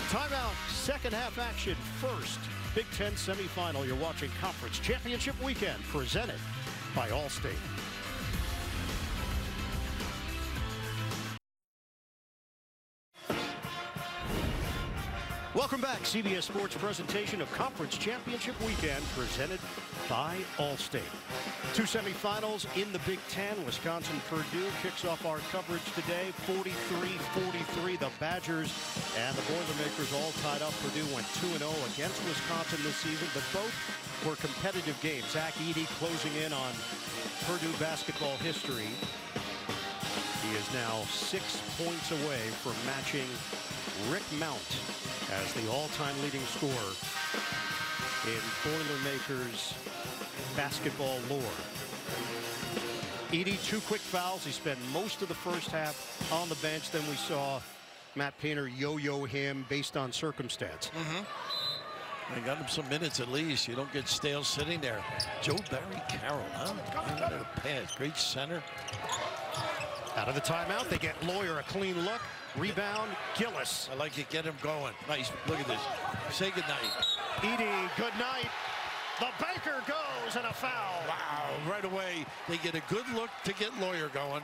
Timeout. Second half action first. Big Ten semifinal. You're watching Conference Championship Weekend presented by Allstate. Welcome back. CBS Sports presentation of Conference Championship Weekend presented by Allstate. Two semifinals in the Big Ten. Wisconsin Purdue kicks off our coverage today. 43-43. The Badgers and the Boilermakers all tied up. Purdue went 2-0 against Wisconsin this season, but both were competitive games. Zach Edey closing in on Purdue basketball history. He is now six points away from matching Rick Mount as the all-time leading scorer in Boilermakers basketball lore. Edey, two quick fouls. He spent most of the first half on the bench. Then we saw Matt Painter yo-yo him based on circumstance. Mm -hmm. They got him some minutes at least. You don't get stale sitting there. Joe Barry Carroll, huh? Got a pass. Great center. Out of the timeout, they get Loyer a clean look. Rebound, Gillis. I like to Get him going. Nice. Look at this. Say goodnight. Edey, good night. The banker goes and a foul. Wow. Right away, they get a good look to get Loyer going.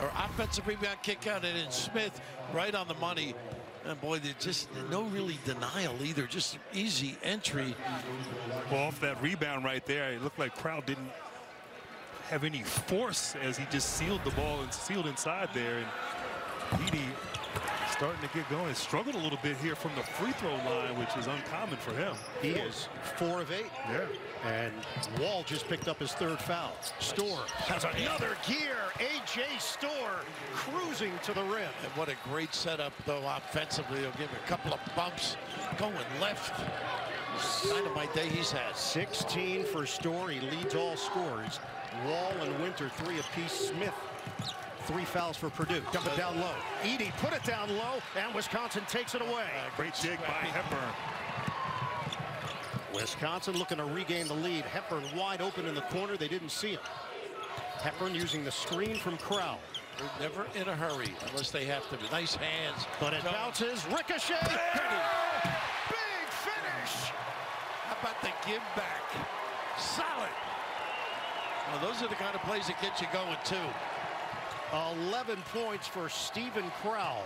Or offensive rebound kick out, and then Smith right on the money. And boy, they just no really denial either. Just easy entry. Well, off that rebound right there, it looked like Crowl didn't have any force as he just sealed the ball and sealed inside there. And Edey starting to get going. Struggled a little bit here from the free throw line, which is uncommon for him. He is four of eight. Yeah. And Wahl just picked up his third foul. Storr has another gear. A.J. Storr cruising to the rim. And what a great setup, though, offensively. He'll give a couple of bumps going left. Dynamite day he's had. 16 for Storr. He leads all scores. Wahl and Winter three apiece. Smith three fouls for Purdue. Dump it down low. Edey put it down low, and Wisconsin takes it away. Great dig by Hepburn. Wisconsin looking to regain the lead. Hepburn wide open in the corner. They didn't see him. Hepburn using the screen from Crowl. They're never in a hurry unless they have to. be. Nice hands. But it Jones. bounces. Ricochet. Big finish. How about the give back? Solid. Well, those are the kind of plays that get you going, too. 11 points for Steven Crowl.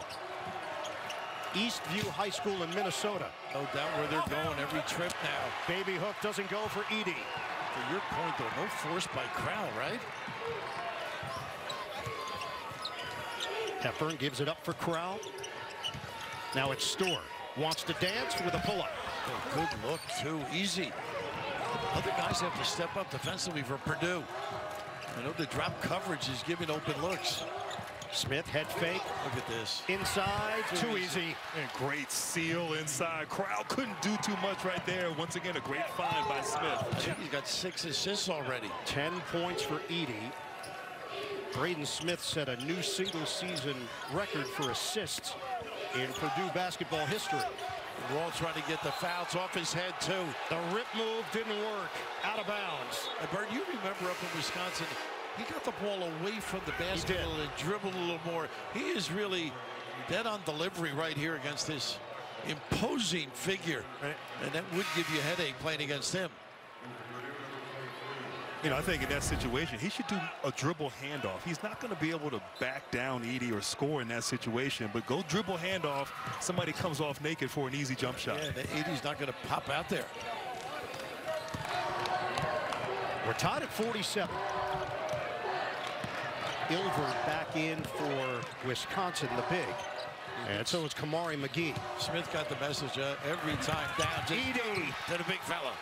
Eastview High School in Minnesota. No doubt where they're going every trip now. Baby hook doesn't go for Edey. To your point, though, no force by Crowl, right? Hepburn gives it up for Crowl. Now it's Storr. Wants to dance with a pull-up. Oh, good look, too. Easy. Other guys have to step up defensively for Purdue. I know the drop coverage is giving open looks. Smith head fake. Look at this. Inside, too easy. And great seal inside. Crowd couldn't do too much right there. Once again, a great find by Smith. he's got six assists already. 10 points for Edey. Braden Smith set a new single season record for assists in Purdue basketball history. Wahl trying to get the fouls off his head, too. The rip move didn't work. Out of bounds. And Bert, you remember up in Wisconsin, he got the ball away from the basket and dribbled a little more. He is really dead on delivery right here against this imposing figure. Right. And that would give you a headache playing against him. You know, I think in that situation, he should do a dribble handoff. He's not going to be able to back down Edey or score in that situation, but go dribble handoff. Somebody comes off naked for an easy jump shot. Yeah, the 80's not going to pop out there. We're tied at 47. Ilver back in for Wisconsin, the big. And so it's Kamari McGee. Smith got the message uh, every time down. Just Edey. to the big fella.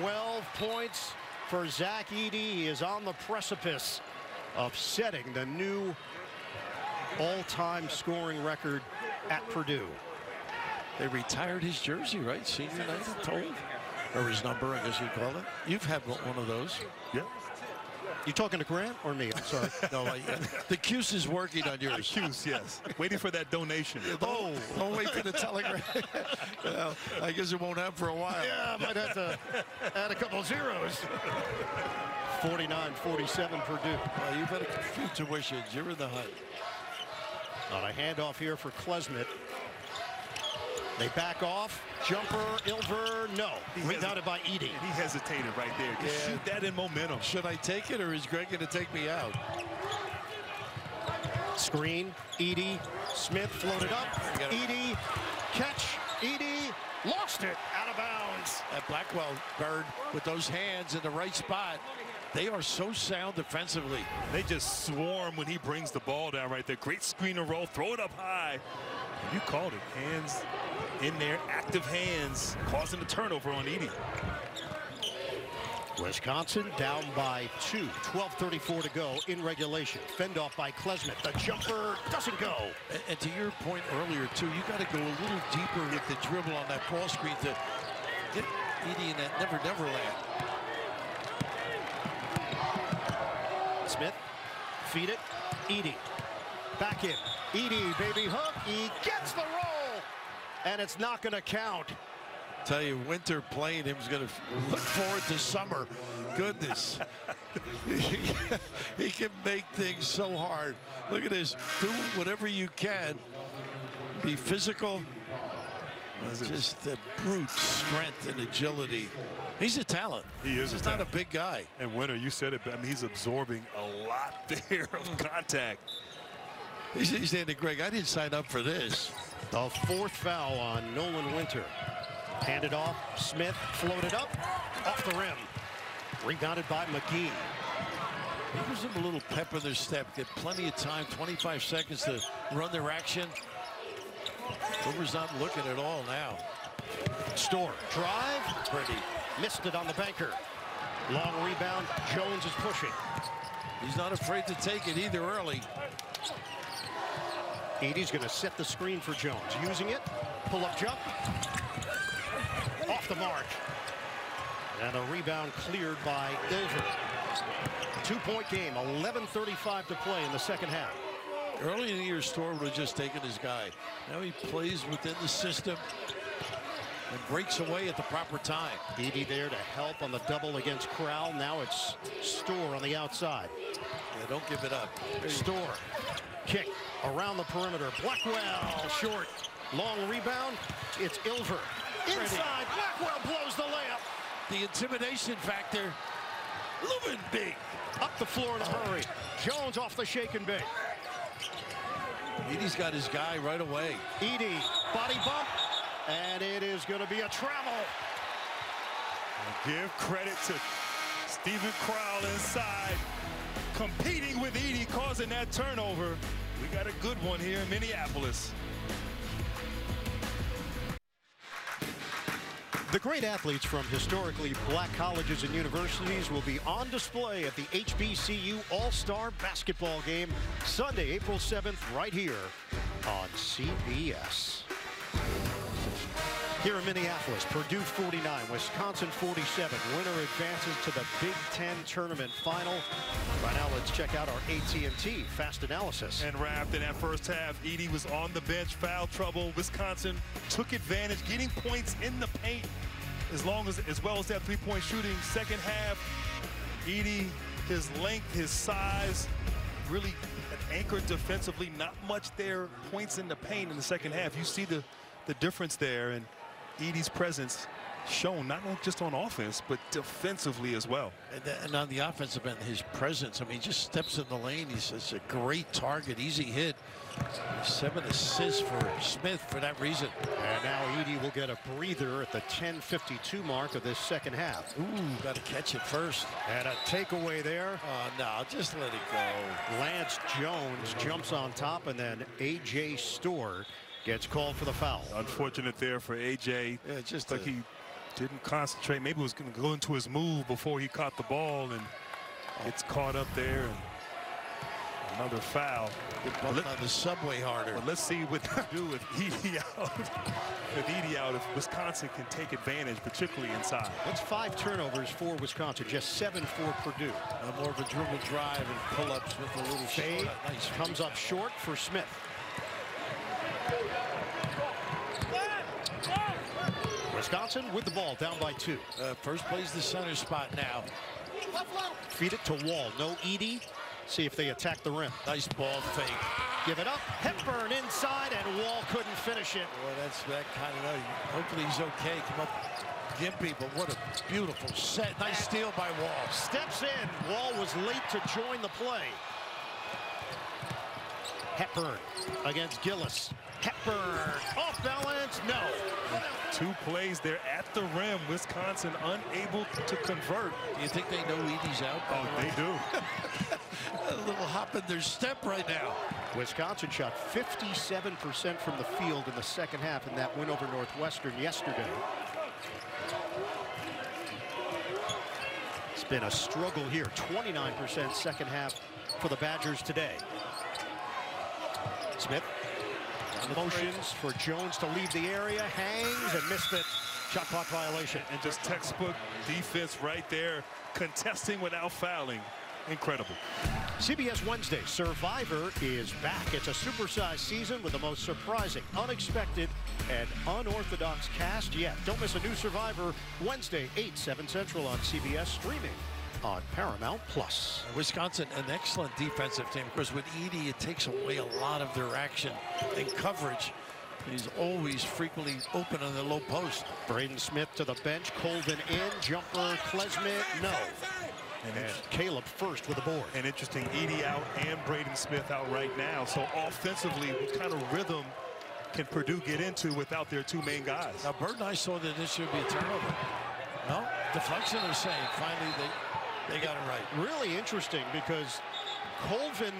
12 points for Zach Edey. He is on the precipice of setting the new all-time scoring record at Purdue. They retired his jersey, right? Senior night, I'm told. Or his number, I guess you'd call it. You've had one of those. Yeah. You talking to Grant or me? I'm sorry. No, I, the Cuse is working on yours. Hughes, yes. Waiting for that donation. Oh, don't wait for the telegram. well, I guess it won't happen for a while. yeah, I might have to add a couple zeros. 49-47 Purdue. Well, you better compute tuitions. You're in the hunt. On a handoff here for Klesmit. They back off. Jumper, Ilver, no. Rebounded by Edey. He hesitated right there. Just Yeah. shoot that in momentum. Should I take it, or is Greg going to take me out? Screen, Edey, Smith floated up. Edey, catch, Edey, lost it, out of bounds. That Blackwell, Bird, with those hands in the right spot, they are so sound defensively. They just swarm when he brings the ball down right there. Great screen and roll. Throw it up high. You called it. Hands in there. Active hands. Causing the turnover on Edey. Wisconsin down by two. 12.34 to go in regulation. Fend off by Klesmit. The jumper doesn't go. And, and to your point earlier, too, you got to go a little deeper with the dribble on that ball screen to get Edey in that never, never land. Smith, feed it, Edey. Back in. Edey, baby hook. He gets the roll. And it's not going to count. Tell you, winter playing him is going to look forward to summer. Goodness. he can make things so hard. Look at this. Do whatever you can. Be physical. Just the brute strength and agility. He's a talent. He is He's not a big guy. And Winter, you said it, I mean, he's absorbing a lot there of contact. He's, he's saying to Greg, I didn't sign up for this. The fourth foul on Nolan Winter. Handed off. Smith floated up. Off the rim. Rebounded by McGee. He gives them a little pep in their step. Get plenty of time, 25 seconds to run their action. Boomer's not looking at all now. Storr. Drive. Pretty. Missed it on the banker. Long rebound. Jones is pushing. He's not afraid to take it either early. Edey's going to set the screen for Jones. Using it. Pull up jump. Off the mark. And a rebound cleared by Ilver. Two-point game. 11.35 to play in the second half. Early in the year, Storr would have just taken his guy. Now he plays within the system and breaks away at the proper time. Edey there to help on the double against Crowl. Now it's Storr on the outside. Yeah, don't give it up. Storr. Kick around the perimeter. Blackwell short. Long rebound. It's Ilver. Inside. Blackwell blows the layup. The intimidation factor, looming big. Up the floor in a hurry. Jones off the shake and bake. Edey's got his guy right away. Edey, body bump, and it is going to be a travel. Give credit to Steven Crowl inside, competing with Edey, causing that turnover. We got a good one here in Minneapolis. The great athletes from historically black colleges and universities will be on display at the HBCU All-Star Basketball Game Sunday, April 7th, right here on CBS. Here in Minneapolis, Purdue 49, Wisconsin 47. Winner advances to the Big Ten Tournament Final. Right now, let's check out our AT&T Fast Analysis. And wrapped in that first half, Edey was on the bench, foul trouble. Wisconsin took advantage, getting points in the paint as long as as well as that three-point shooting. Second half, Edey, his length, his size, really anchored defensively. Not much there. Points in the paint in the second half. You see the the difference there, and Edey's presence shown not just on offense, but defensively as well. And, th- and on the offensive end, his presence, I mean, he just steps in the lane. He's just a great target, easy hit. Seven assists for Smith for that reason. And now Edey will get a breather at the 10.52 mark of this second half. Ooh, got to catch it first. And a takeaway there. Oh, no, just let it go. Lance Jones jumps on top, and then A.J. Storr gets called for the foul. Unfortunate there for A.J. Yeah, just like a- he didn't concentrate. Maybe was going to go into his move before he caught the ball and gets caught up there. And another foul. But on the subway harder. But let's see what they do with Edey out. with Edey out, if Wisconsin can take advantage, particularly inside. That's five turnovers for Wisconsin, just seven for Purdue. Uh, more of a dribble drive and pull-ups with a little Fade. Nice. comes up short for Smith. Wisconsin with the ball down by two. Uh, Furst plays the center spot now. Feed it to Wahl. No Edey. See if they attack the rim. Nice ball fake. Give it up. Hepburn inside, and Wahl couldn't finish it. Well, that's that kind of night. Hopefully he's okay. Come up gimpy, but what a beautiful set. Nice steal by Wahl. Steps in. Wahl was late to join the play. Hepburn against Gillis. Hepburn off balance. No. Two plays there at the rim. Wisconsin unable to convert. Do you think they know Edey's out? Oh, they do. a little hop in their step right now. Wisconsin shot 57% from the field in the second half in that win over Northwestern yesterday. It's been a struggle here. 29% second half for the Badgers today. Smith motions for Jones to leave the area, hangs and missed it. Shot clock violation. And just textbook defense right there, contesting without fouling. Incredible. CBS Wednesday, Survivor is back. It's a supersized season with the most surprising, unexpected, and unorthodox cast yet. Don't miss a new Survivor Wednesday, 8, 7 Central on CBS, streaming on Paramount Plus. Wisconsin, an excellent defensive team. Of course, with Edey, it takes away a lot of their action and coverage. He's always frequently open on the low post. Braden Smith to the bench, Colvin in, jumper, Klesmit, no. And, And Caleb Furst with the board. and interesting, Edey out and Braden Smith out right now. So offensively, what kind of rhythm can Purdue get into without their two main guys? Now, Bird and I saw that this should be a turnover. No, deflection they're saying. Finally, they, they got it right. Really interesting because Colvin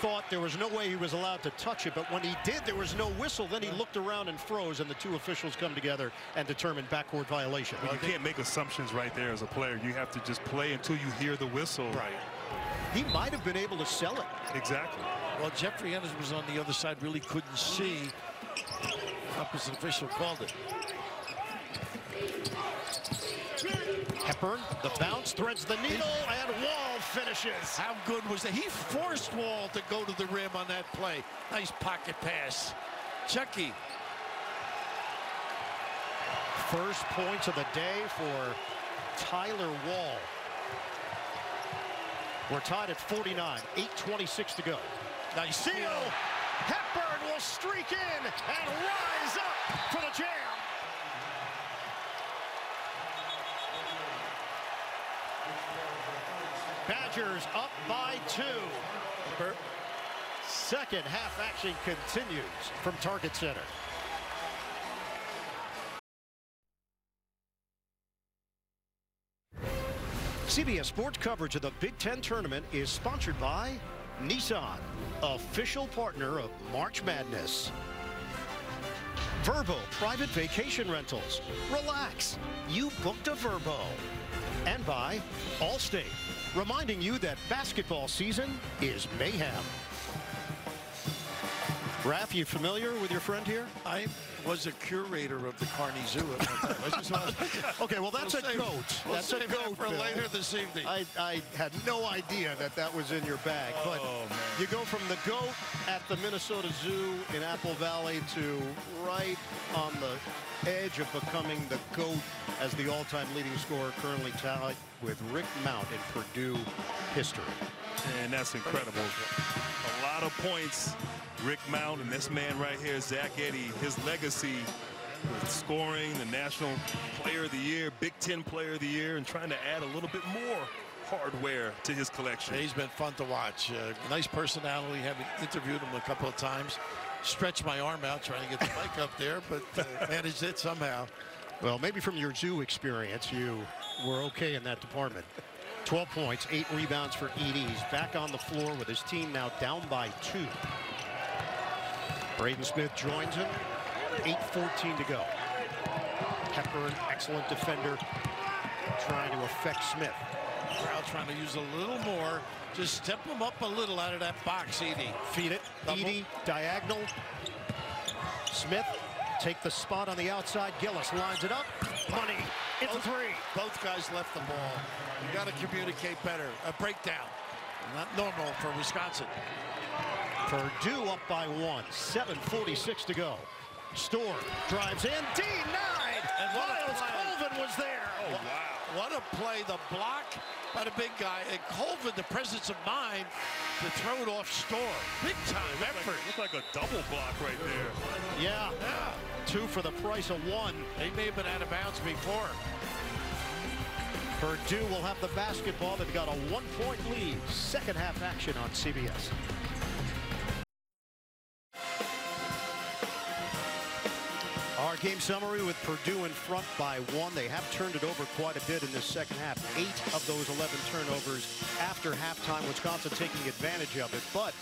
thought there was no way he was allowed to touch it, but when he did, there was no whistle. Then he looked around and froze, and the two officials come together and determine backcourt violation. Well, you can't make assumptions right there as a player. You have to just play until you hear the whistle. Right. He might have been able to sell it. Exactly. Well, Jeffrey Ennis was on the other side, really couldn't see. Opposite official called it. Hepburn, the bounce, threads the needle, and Wahl finishes. How good was that? He forced Wahl to go to the rim on that play. Nice pocket pass. Chucky. First points of the day for Tyler Wahl. We're tied at 49, 8.26 to go. Nice Steal. Hepburn will streak in and rise up for the jam. Badgers up by two. Second half action continues from Target Center. CBS Sports coverage of the Big Ten tournament is sponsored by Nissan, official partner of March Madness. Vrbo Private Vacation Rentals. Relax, you booked a Vrbo. And by Allstate, reminding you that basketball season is mayhem. Raph, you familiar with your friend here? I was a curator of the Carney Zoo at one time. I just wanna- Okay, well, that's We'll a save- goat. we'll That's a goat for Bill. later this evening. I, I had no idea that that was in your bag. Oh, but you go from the goat at the Minnesota Zoo in Apple Valley to right on the edge of becoming the goat as the all-time leading scorer, currently tied with Rick Mount in Purdue history. And that's incredible. A lot of points. Rick Mount and this man right here, Zach Edey, his legacy with scoring, the National Player of the Year, Big Ten Player of the Year, and trying to add a little bit more hardware to his collection. He's been fun to watch. Uh, nice personality. Having interviewed him a couple of times. Stretched my arm out trying to get the mic up there, but uh, managed it somehow. Well, maybe from your zoo experience, you were okay in that department. 12 points, eight rebounds for Edey's. Back on the floor with his team now down by two. Braden Smith joins him. 8.14 to go. Hepburn, excellent defender, trying to affect Smith. Crowd trying to use a little more. Just step him up a little out of that box, Edey. Feed it. Double. Edey, diagonal. Smith, take the spot on the outside. Gillis lines it up. Money. It's a three. Both guys left the ball. You got to communicate better. A breakdown. Not normal for Wisconsin. Purdue up by one. 7.46 to go. Storr drives in. Denied. And what Myles. Colvin was there. Oh, wow. What a play. The block by the big guy. And Colvin, the presence of mind to throw it off Storr. Big time effort. Looked like a double block right there. Yeah. Yeah. Two for the price of one. They may have been out of bounds before. Purdue will have the basketball. They've got a one-point lead. Second half action on CBS. Our game summary with Purdue in front by one. They have turned it over quite a bit in this second half. Eight of those 11 turnovers after halftime. Wisconsin taking advantage of it. But,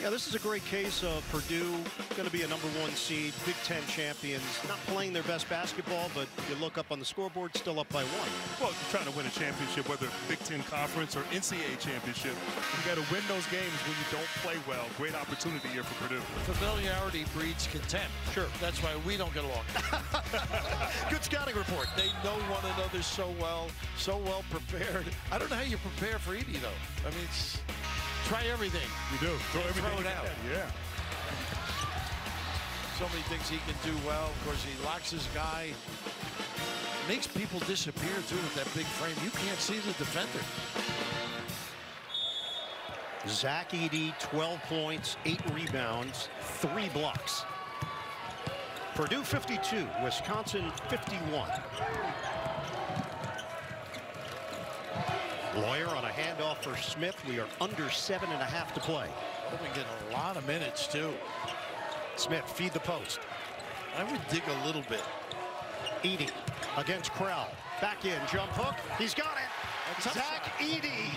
yeah, this is a great case of Purdue going to be a number one seed, Big Ten champions. Not playing their best basketball, but you look up on the scoreboard, still up by one. Well, you're trying to win a championship, whether Big Ten Conference or NCAA championship. You got to win those games when you don't play well. Great opportunity here for Purdue. Familiarity breeds contempt. Sure. That's why we don't get along. Good scouting report. They know one another so well, so well prepared. I don't know how you prepare for Edey, though. I mean, it's, try everything. You do. Throw Throw everything it out. can. Yeah. So many things he can do well. Of course, he locks his guy. Makes people disappear, too, with that big frame. You can't see the defender. Zach Edey, 12 points, 8 rebounds, 3 blocks. Purdue 52, Wisconsin 51. Loyer on a handoff for Smith. We are under seven and a half to play. We're getting a lot of minutes, too. Smith, feed the post. I would dig a little bit. Edey against Crowl. Back in, jump hook. He's got it. Zach Edey,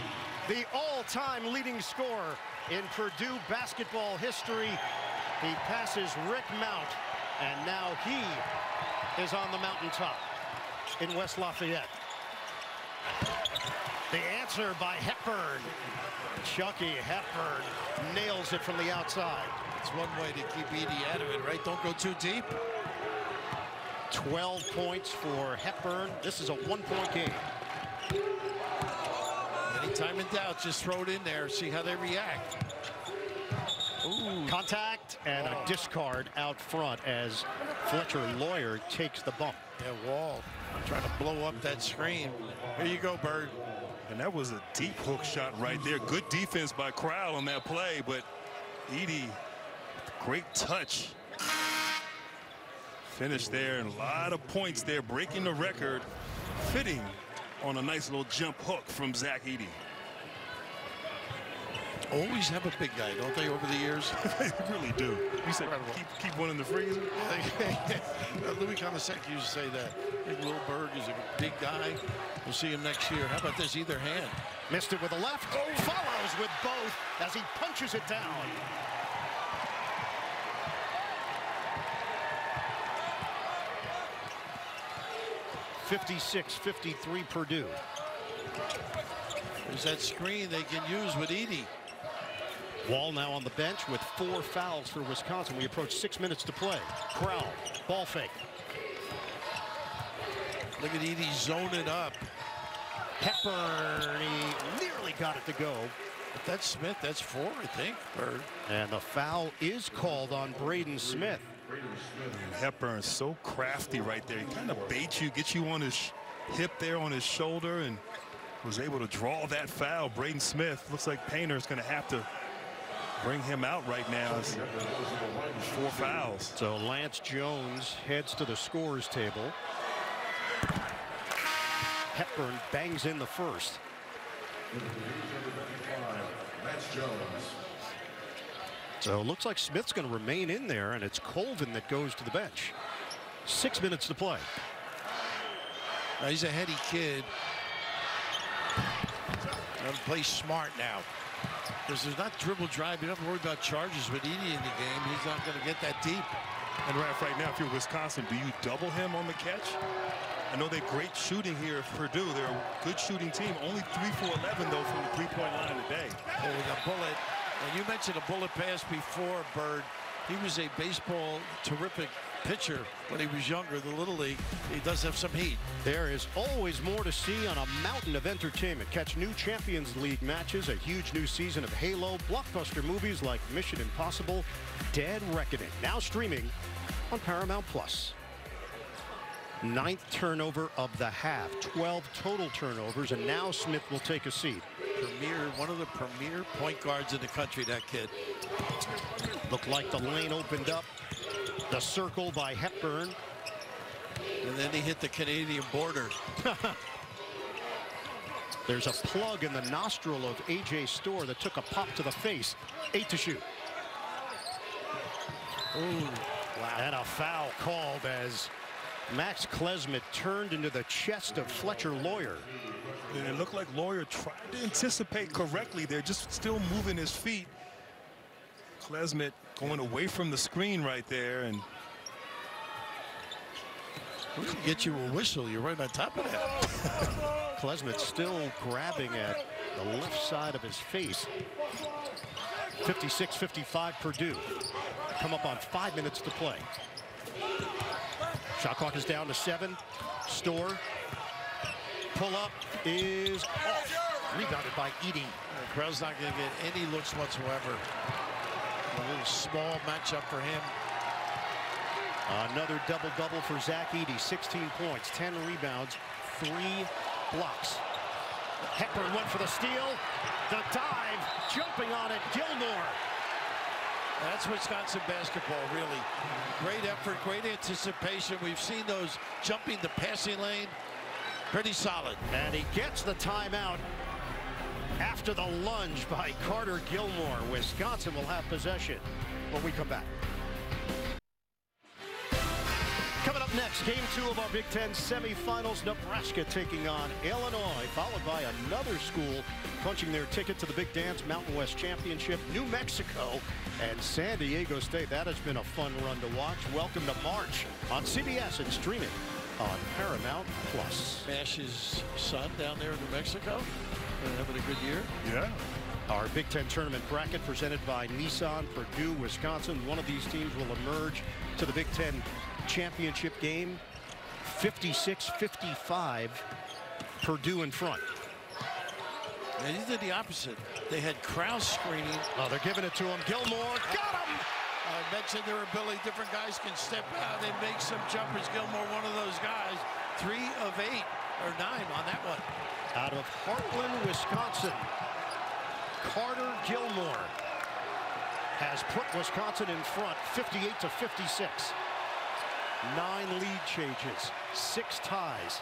the all-time leading scorer in Purdue basketball history. He passes Rick Mount, and now he is on the mountaintop in West Lafayette. The answer by Hepburn. Chucky Hepburn nails it from the outside. It's one way to keep Edey out of it, right? Don't go too deep. 12 points for Hepburn. This is a one-point game. Anytime in doubt, just throw it in there, see how they react. Ooh. Contact and a oh. discard out front as Fletcher Loyer takes the bump. Yeah, Wahl trying to blow up that screen. Here you go, Bird. And that was a deep hook shot right there. Good defense by Crowl on that play, but Edey, great touch. Finish there, and a lot of points there, breaking the record, fitting on a nice little jump hook from Zach Edey. Always have a big guy, don't they, over the years? they really do. You said keep, keep one in the freezer? Louis Conisek used to say that. Big Will Berg is a big guy. We'll see him next year. How about this either hand? Missed it with the left. Oh, follows with both as he punches it down. Fifty-six, fifty-three Purdue. There's that screen they can use with Edey. Wahl now on the bench with four fouls for Wisconsin. We approach six minutes to play. Crowl, ball fake. Look at Edey zoning up. Hepburn, he nearly got it to go. But that's Smith, that's four, I think. Or... And the foul is called on Braden Smith. Hepburn's so crafty right there. He kind of baits you, gets you on his hip there on his shoulder, and was able to draw that foul. Braden Smith looks like Painter is going to have to bring him out right now. It's four fouls. So Lance Jones heads to the scorers table. Hepburn bangs in the first. So it looks like Smith's going to remain in there, and it's Colvin that goes to the bench. Six minutes to play. Now he's a heady kid. And play smart now. Because there's not dribble drive. You don't have to worry about charges with Edey in the game. He's not going to get that deep. And Raf, right now, if you're Wisconsin, do you double him on the catch? I know they're great shooting here at Purdue. They're a good shooting team. Only 3 for 11, though, from the three-point line today. Oh, with a bullet. And you mentioned a bullet pass before, Bird. He was a baseball terrific pitcher when he was younger, the Little League. He does have some heat. There is always more to see on a mountain of entertainment. Catch new Champions League matches, a huge new season of Halo, blockbuster movies like Mission Impossible, Dead Reckoning, now streaming on Paramount Plus. Ninth turnover of the half, 12 total turnovers, and now Smith will take a seat. Premier, one of the premier point guards in the country, that kid. Looked like the lane opened up. The circle by Hepburn. And then he hit the Canadian border. There's a plug in the nostril of A.J. Storr that took a pop to the face. Eight to shoot. Ooh, wow. And a foul called as Max Klesmit turned into the chest of Fletcher Loyer. And it looked like Loyer tried to anticipate correctly. They're just still moving his feet. Klesmit going away from the screen right there. And we can get you a whistle. You're right on top of that. Klesmit still grabbing at the left side of his face. 56-55 Purdue. Come up on five minutes to play. Shot clock is down to seven. Storr. Pull up is off. Rebounded by Edey. Crowl's not going to get any looks whatsoever. A little small matchup for him. Another double-double for Zach Edey. 16 points, 10 rebounds, three blocks. Hepburn went for the steal. The dive, jumping on it, Gilmore. That's Wisconsin basketball, really. Great effort, great anticipation. We've seen those jumping the passing lane. Pretty solid. And he gets the timeout after the lunge by Carter Gilmore. Wisconsin will have possession when we come back. Coming up next, game two of our Big Ten semifinals. Nebraska taking on Illinois, followed by another school punching their ticket to the Big Dance Mountain West Championship, New Mexico and San Diego State. That has been a fun run to watch. Welcome to March on CBS and streaming on Paramount Plus. Mash's son down there in New Mexico. Having a good year. Yeah. Our Big Ten tournament bracket presented by Nissan, Purdue, Wisconsin. One of these teams will emerge to the Big Ten championship game. 56-55, Purdue in front. And he did the opposite. They had Krause screening. Oh, they're giving it to him. Gilmore got him. I mentioned their ability. Different guys can step out and make some jumpers. Gilmore, one of those guys. Three of eight. or nine on that one. Out of Hartland, Wisconsin, Carter Gilmore has put Wisconsin in front 58 to 56. Nine lead changes, six ties.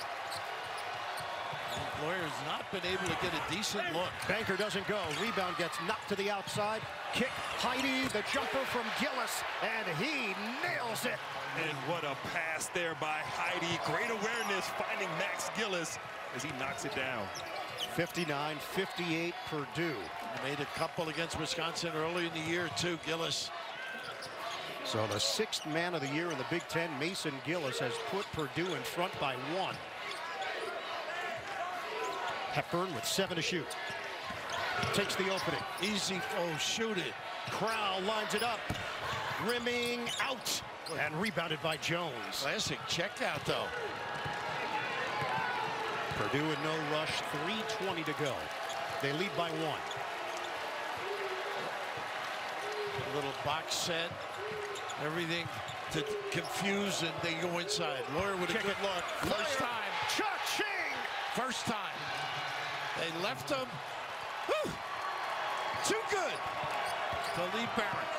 Loyer's not been able to get a decent look. Banker doesn't go. Rebound gets knocked to the outside. Kick, Heide, the jumper from Gillis, and he nails it. And what a pass there by Heide. Great awareness finding Max Gillis as he knocks it down. 59-58 Purdue. He made a couple against Wisconsin early in the year, too, Gillis. So the sixth man of the year in the Big Ten, Mason Gillis, has put Purdue in front by one. Hepburn with seven to shoot. Takes the opening. Easy, oh, shoot it. Crowl lines it up. Rimming out. And rebounded by Jones. Classic checkout, though. Purdue in no rush, 3.20 to go. They lead by one. A little box set. Everything to confuse, and they go inside. Loyer with a good it. look. First Loyer. time. Cha-ching! First time. They left him. Whew. Too good to Lee Barrett.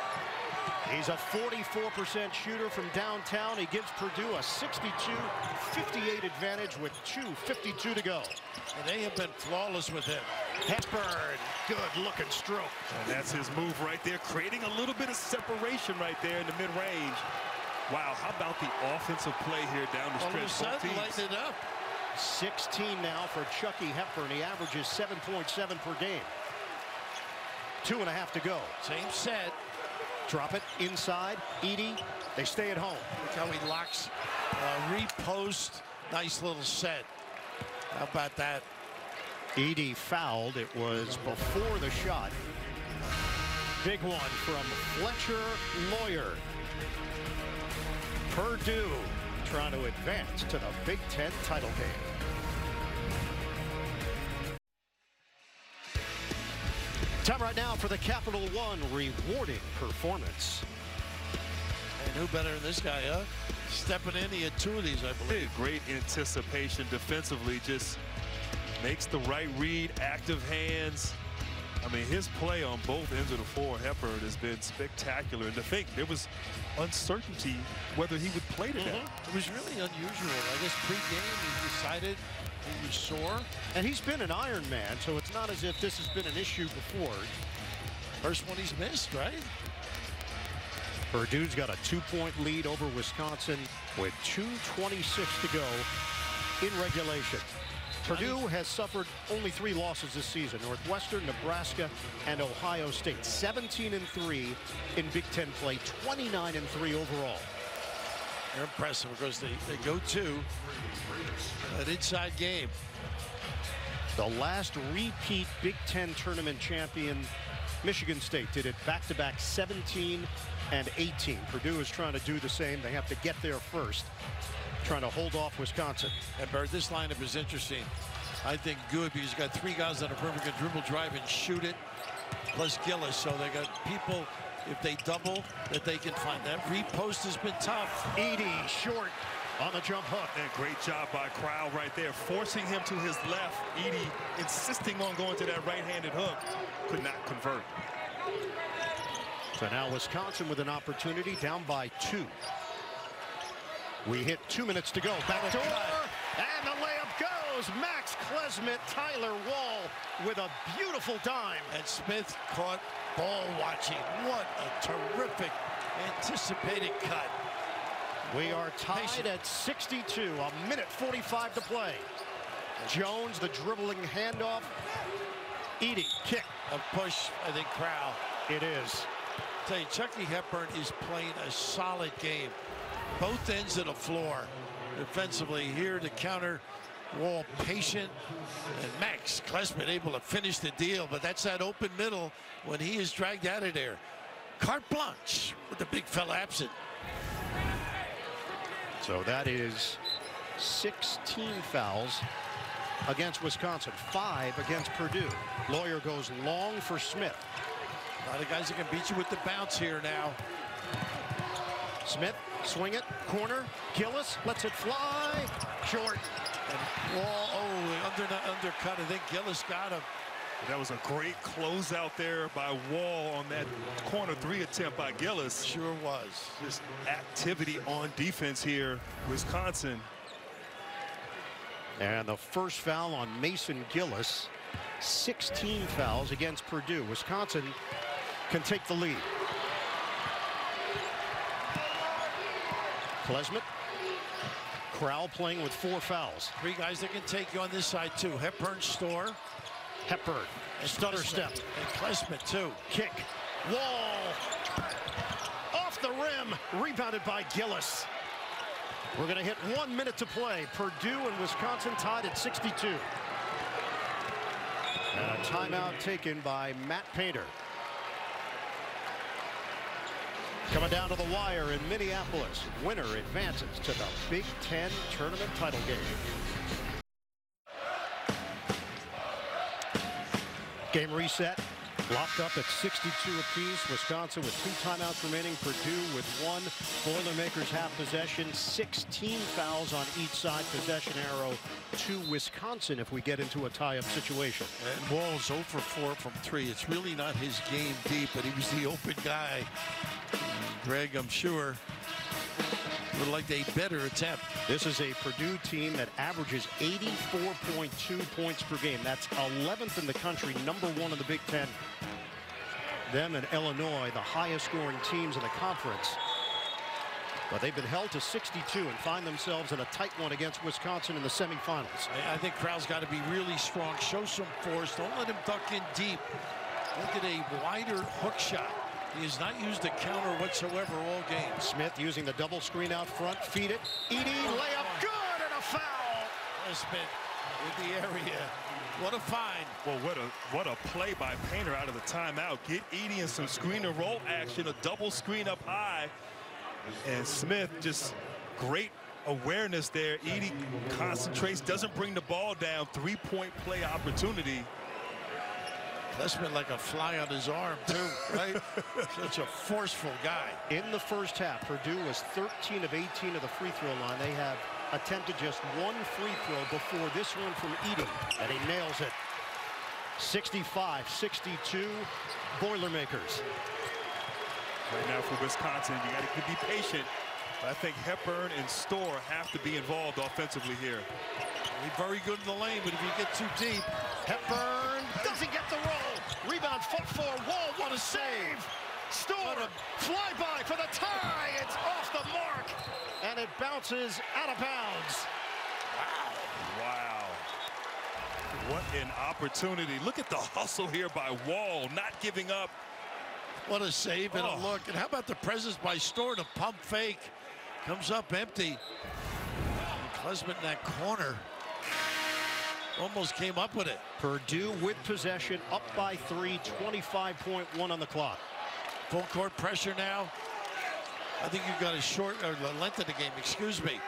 He's a 44% shooter from downtown. He gives Purdue a 62-58 advantage with 2.52 to go. And they have been flawless with him. Hepburn, good looking stroke. And that's his move right there, creating a little bit of separation right there in the mid-range. Wow, how about the offensive play here down the All of a stretch? Sudden, teams. lighten it up. 16 now for Chucky Hepburn. He averages 7.7 per game. Two and a half to go. Same set. Drop it inside. Edey, they stay at home. Look how he locks. Uh, repost. Nice little set. How about that? Edey fouled. It was before the shot. Big one from Fletcher Loyer. Purdue trying to advance to the Big Ten title game. Time right now for the Capital One rewarding performance. And who better than this guy, huh? Stepping in, he had two of these, I believe. Great anticipation defensively, just makes the right read, active hands. I mean, his play on both ends of the floor, Hepburn, has been spectacular. And to think there was uncertainty whether he would play today. Mm-hmm. It was really unusual. I guess pre-game he decided he was sore. And he's been an Iron Man, so it's not as if this has been an issue before. First one he's missed, right? Purdue's got a two-point lead over Wisconsin with 2.26 to go in regulation. Purdue has suffered only three losses this season. Northwestern, Nebraska, and Ohio State. 17 and 3 in Big Ten play, 29 and 3 overall. They're impressive because they, they go to an inside game. The last repeat Big Ten tournament champion, Michigan State, did it back-to-back 17 and 18. Purdue is trying to do the same. They have to get there first, trying to hold off Wisconsin. And Bert, this lineup is interesting. I think good because you got three guys on a perfect can dribble, drive, and shoot it, plus Gillis. So they got people, if they double, that they can find. That repost has been tough. Edey short on the jump hook. And great job by Crowl right there, forcing him to his left. Edey insisting on going to that right-handed hook. Could not convert. So now Wisconsin with an opportunity down by two. We hit two minutes to go. Back door. And the layup goes. Max Klesmit, Tyler Wahl with a beautiful dime. And Smith caught ball watching. What a terrific anticipated cut. We are tied at 62. A minute 45 to play. Jones, the dribbling handoff. Edey, kick. A push, I think, Crowl. It is. tell you, Chucky Hepburn is playing a solid game. Both ends of the floor. Defensively here to counter Wahl patient. And Max Klesmit able to finish the deal, but that's that open middle when he is dragged out of there. Carte blanche with the big fella absent. So that is 16 fouls against Wisconsin, five against Purdue. Loyer goes long for Smith. A lot of guys that can beat you with the bounce here now. Smith, swing it, corner, Gillis lets it fly, short. And Wahl oh, under, undercut. I think Gillis got him. That was a great closeout there by Wahl on that corner three attempt by Gillis. Sure was. Just activity on defense here, Wisconsin. And the first foul on Mason Gillis. 16 fouls against Purdue. Wisconsin can take the lead. Klesmit. Crowl playing with four fouls. Three guys that can take you on this side, too. Hepburn, Storr. Hepburn. And Stutter step. And Klesmit, too. Kick. Wahl. Off the rim. Rebounded by Gillis. We're going to hit one minute to play. Purdue and Wisconsin tied at 62. And a timeout taken by Matt Painter. Coming down to the wire in Minneapolis. Winner advances to the Big Ten tournament title game. Game reset. Locked up at 62 apiece. Wisconsin with two timeouts remaining. Purdue with one. Boilermakers have possession. 16 fouls on each side. Possession arrow to Wisconsin if we get into a tie-up situation. And Wahl's 0 for 4 from 3. It's really not his game deep, but he was the open guy. Greg, I'm sure, would like a better attempt. This is a Purdue team that averages 84.2 points per game. That's 11th in the country, number one in the Big Ten. Them and Illinois, the highest scoring teams in the conference. But they've been held to 62 and find themselves in a tight one against Wisconsin in the semifinals. I think Crowl's got to be really strong. Show some force. Don't let him duck in deep. Look at a wider hook shot. He has not used a counter whatsoever all game. Smith using the double screen out front. Feed it. Edey oh, layup good and a foul. Smith in the area. What a find. Well, what a what a play by Painter out of the timeout. Get Edey in some screen and roll action, a double screen up high. And Smith just great awareness there. Edey concentrates, doesn't bring the ball down. Three-point play opportunity. Klesmit like a fly on his arm, too, right? Such a forceful guy. In the first half, Purdue was 13 of 18 of the free throw line. They have attempted just one free throw before this one from Edey, and he nails it. 65-62, Boilermakers. Right now for Wisconsin, you got to be patient. But I think Hepburn and Storr have to be involved offensively here. He's very good in the lane, but if you get too deep, Hepburn doesn't get the roll. Rebound foot four. Wahl, what a save. Storr, flyby for the tie. It's off the mark. And it bounces out of bounds. Wow. Wow. What an opportunity. Look at the hustle here by Wahl, not giving up. What a save and Oh. a look. And how about the presence by Storr to pump fake? Comes up empty. And Klesmit in that corner. Almost came up with it. Purdue with possession, up by three, 25.1 on the clock. Full court pressure now. I think you've got a short or the length of the game, excuse me.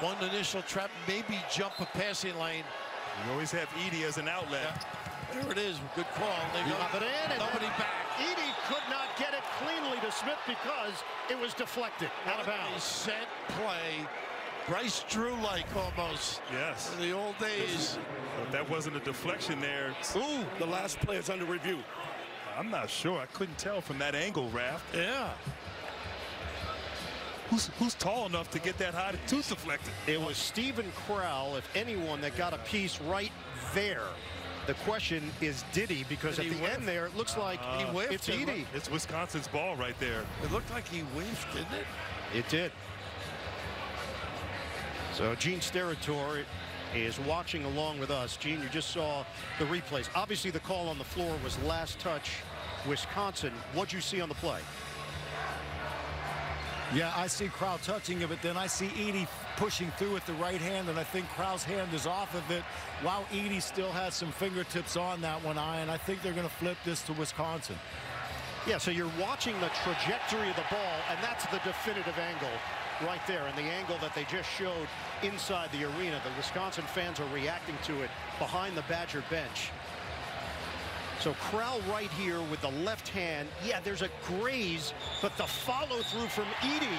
One initial trap, maybe jump a passing lane. You always have Edey as an outlet. There it is. Good call. They go it in. And nobody back. Edey could not get it cleanly to Smith because it was deflected out of What a bounds. set play. Bryce Drew like almost. Yes. In the old days. But that wasn't a deflection there. Ooh, The last play is under review. I'm not sure. I couldn't tell from that angle, Raph. Yeah. Who's, who's tall enough to get that high to deflect it? it was Steven Crowl, if anyone, that got a piece right there. The question is, did he? Because Did at he the whiff? end there, it looks like uh, He whiffed it's it. Edey. It's Wisconsin's ball right there. It looked like he whiffed, didn't it? It did. So Gene Steratore is watching along with us. Gene, you just saw the replays. Obviously, the call on the floor was last touch, Wisconsin. What'd you see on the play? Yeah, I see Crowl touching it, but then I see Edey pushing through with the right hand, and I think Crowl's hand is off of it. While Edey still has some fingertips on that one eye, and I think they're going to flip this to Wisconsin. Yeah, so you're watching the trajectory of the ball, and that's the definitive angle right there. And the angle that they just showed inside the arena, the Wisconsin fans are reacting to it behind the Badger bench. So Crowl right here with the left hand. Yeah, there's a graze, but the follow through from Edey.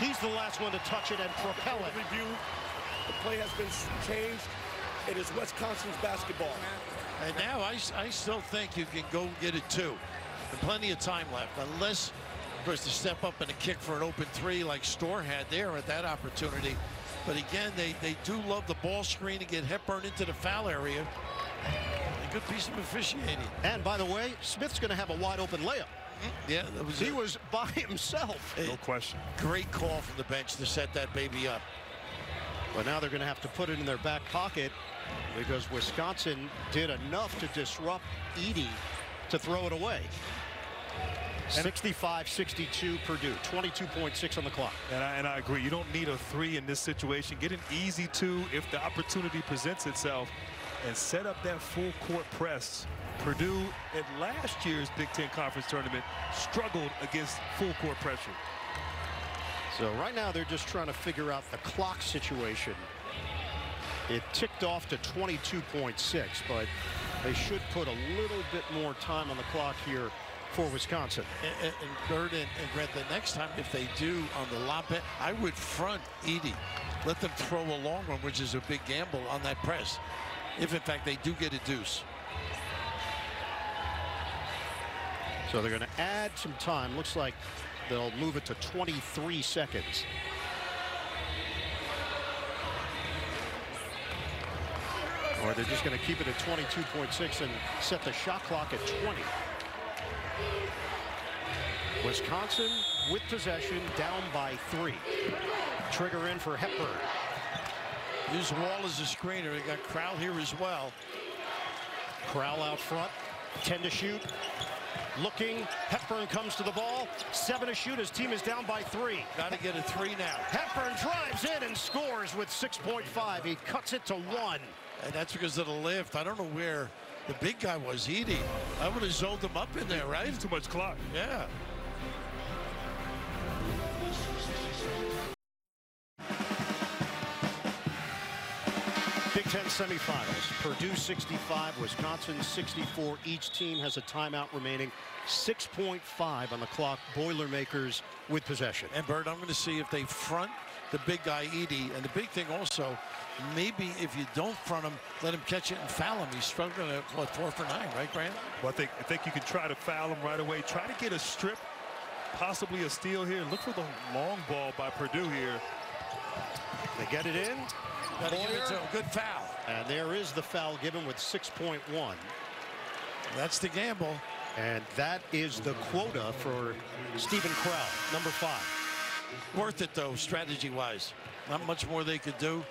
He's the last one to touch it and propel it. Review. The play has been changed. It is Wisconsin's basketball. And now I, I still think you can go get it two. And plenty of time left, unless, of course, to step up and a kick for an open three like Storr had there at that opportunity. But again, they, they do love the ball screen to get Hepburn into the foul area. A good piece of officiating. And by the way, Smith's going to have a wide open layup. Yeah, that was he a- was by himself. No question. Great call from the bench to set that baby up. But now they're going to have to put it in their back pocket because Wisconsin did enough to disrupt Edey to throw it away. 65-62 Purdue, 22.6 on the clock. And I, and I agree. You don't need a three in this situation. Get an easy two if the opportunity presents itself and set up that full court press. Purdue at last year's Big Ten Conference Tournament struggled against full court pressure. So right now they're just trying to figure out the clock situation. It ticked off to 22.6, but they should put a little bit more time on the clock here for Wisconsin. And, and, and Bird and, and Grant, the next time if they do on the lob bet, I would front Edey. Let them throw a long one, which is a big gamble on that press. If in fact they do get a deuce. So they're going to add some time. Looks like they'll move it to 23 seconds. Or they're just going to keep it at 22.6 and set the shot clock at 20. Wisconsin with possession down by three. Trigger in for Hepburn. Use Wahl as a screener. They got Crowl here as well. Crowl out front. 10 to shoot. Looking. Hepburn comes to the ball. Seven to shoot. His team is down by three. Got to get a three now. Hepburn drives in and scores with 6.5. He cuts it to one. And that's because of the lift. I don't know where the big guy was eating. I would have zoned him up in there, right? Too much clock. Yeah. Big Ten semifinals. Purdue 65, Wisconsin 64. Each team has a timeout remaining. 6.5 on the clock. Boilermakers with possession. And Bird, I'm going to see if they front the big guy Edey. And the big thing also, maybe if you don't front him, let him catch it and foul him. He's struggling at what four for nine, right, Grant? Well, I think I think you can try to foul him right away. Try to get a strip, possibly a steal here. Look for the long ball by Purdue here. They get it in. Got to give it to him. Good foul. And there is the foul given with 6.1. That's the gamble. And that is the quota for Steven Crowl, number five. Worth it though, strategy-wise. Not much more they could do.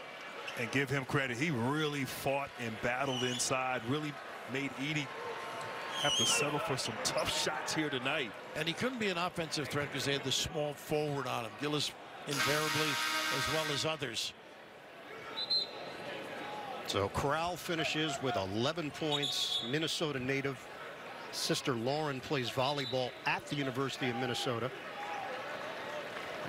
And give him credit. He really fought and battled inside. Really made Edey have to settle for some tough shots here tonight. And he couldn't be an offensive threat because they had the small forward on him. Gillis invariably, as well as others. So Crowl finishes with 11 points. Minnesota native. Sister Lauren plays volleyball at the University of Minnesota.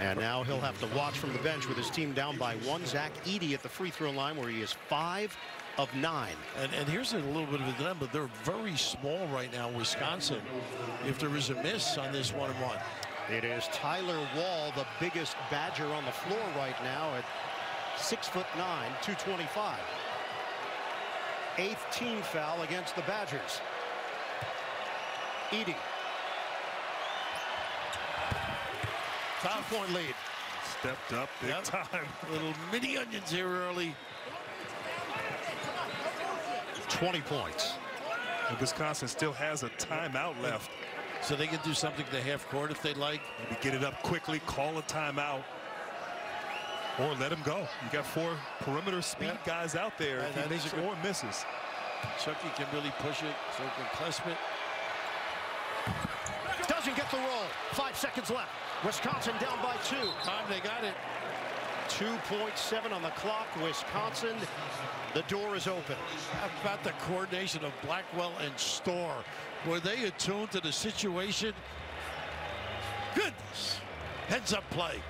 And now he'll have to watch from the bench with his team down by one. Zach Edey at the free throw line where he is five of nine. And, and here's a little bit of a dilemma. They're very small right now, Wisconsin. If there is a miss on this one-and-one. It is Tyler Wahl, the biggest Badger on the floor right now at six foot nine, 225. Eighth team foul against the Badgers. Edey. Five point lead. Stepped up big Yep. time. Little mini onions here early. 20 points. And Wisconsin still has a timeout left. So they can do something to half court if they like. Maybe get it up quickly, call a timeout, or let him go. You got four perimeter speed Yeah. guys out there. Yeah, If he makes or misses. Chucky can really push it. So can Klesmit. Doesn't get the roll. Five seconds left. Wisconsin down by two. Time they got it. 2.7 on the clock. Wisconsin. The door is open. How about the coordination of Blackwell and Storr? Were they attuned to the situation? Goodness. Heads up play.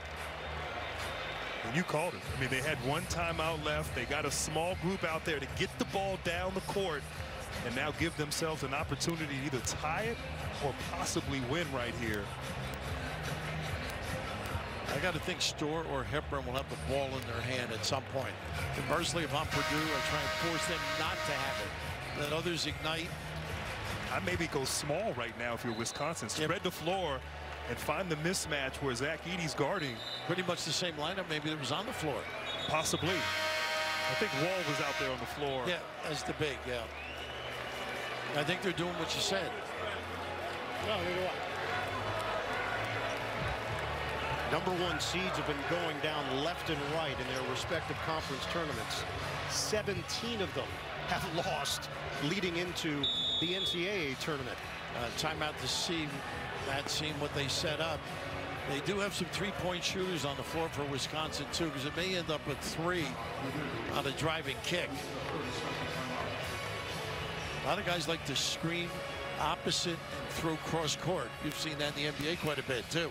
And you called it. I mean, they had one timeout left. They got a small group out there to get the ball down the court and now give themselves an opportunity to either tie it or possibly win right here. I got to think Storr or Hepburn will have the ball in their hand at some point. Conversely, if I'm Purdue, I try and force them not to have it. Let others ignite. I maybe go small right now if you're Wisconsin. Spread the floor and find the mismatch where Zach Edey's guarding. Pretty much the same lineup maybe that was on the floor. Possibly. I think Wahl was out there on the floor. Yeah, as the big, yeah. I think they're doing what you said. No, neither one. Number one seeds have been going down left and right in their respective conference tournaments. 17 of them have lost leading into the NCAA tournament. Uh, timeout to see that seemed what they set up. They do have some three-point shooters on the floor for Wisconsin too, because it may end up with 3 on a driving kick. A lot of guys like to screen opposite and throw cross court. You've seen that in the NBA quite a bit too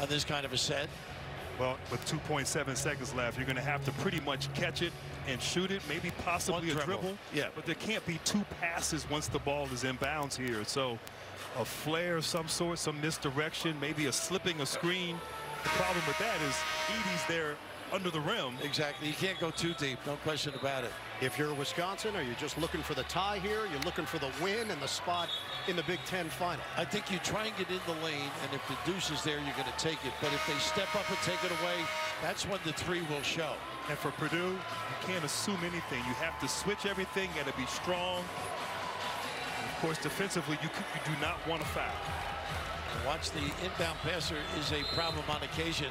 on this kind of a set. Well, with 2.7 seconds left, you're going to have to pretty much catch it and shoot it, maybe possibly One a dribble. dribble. Yeah. But there can't be two passes once the ball is in bounds here. So a flare of some sort, some misdirection, maybe a slipping a screen. The problem with that is Edey's there under the rim. Exactly. You can't go too deep. No question about it. If you're Wisconsin, are you just looking for the tie here? You're looking for the win and the spot in the Big Ten final. I think you try and get in the lane, and if the deuce is there, you're going to take it. But if they step up and take it away, that's when the three will show. And for Purdue, you can't assume anything. You have to switch everything. You got to be strong. And course, defensively, you, you do not want to foul. Watch the inbound passer is a problem on occasion.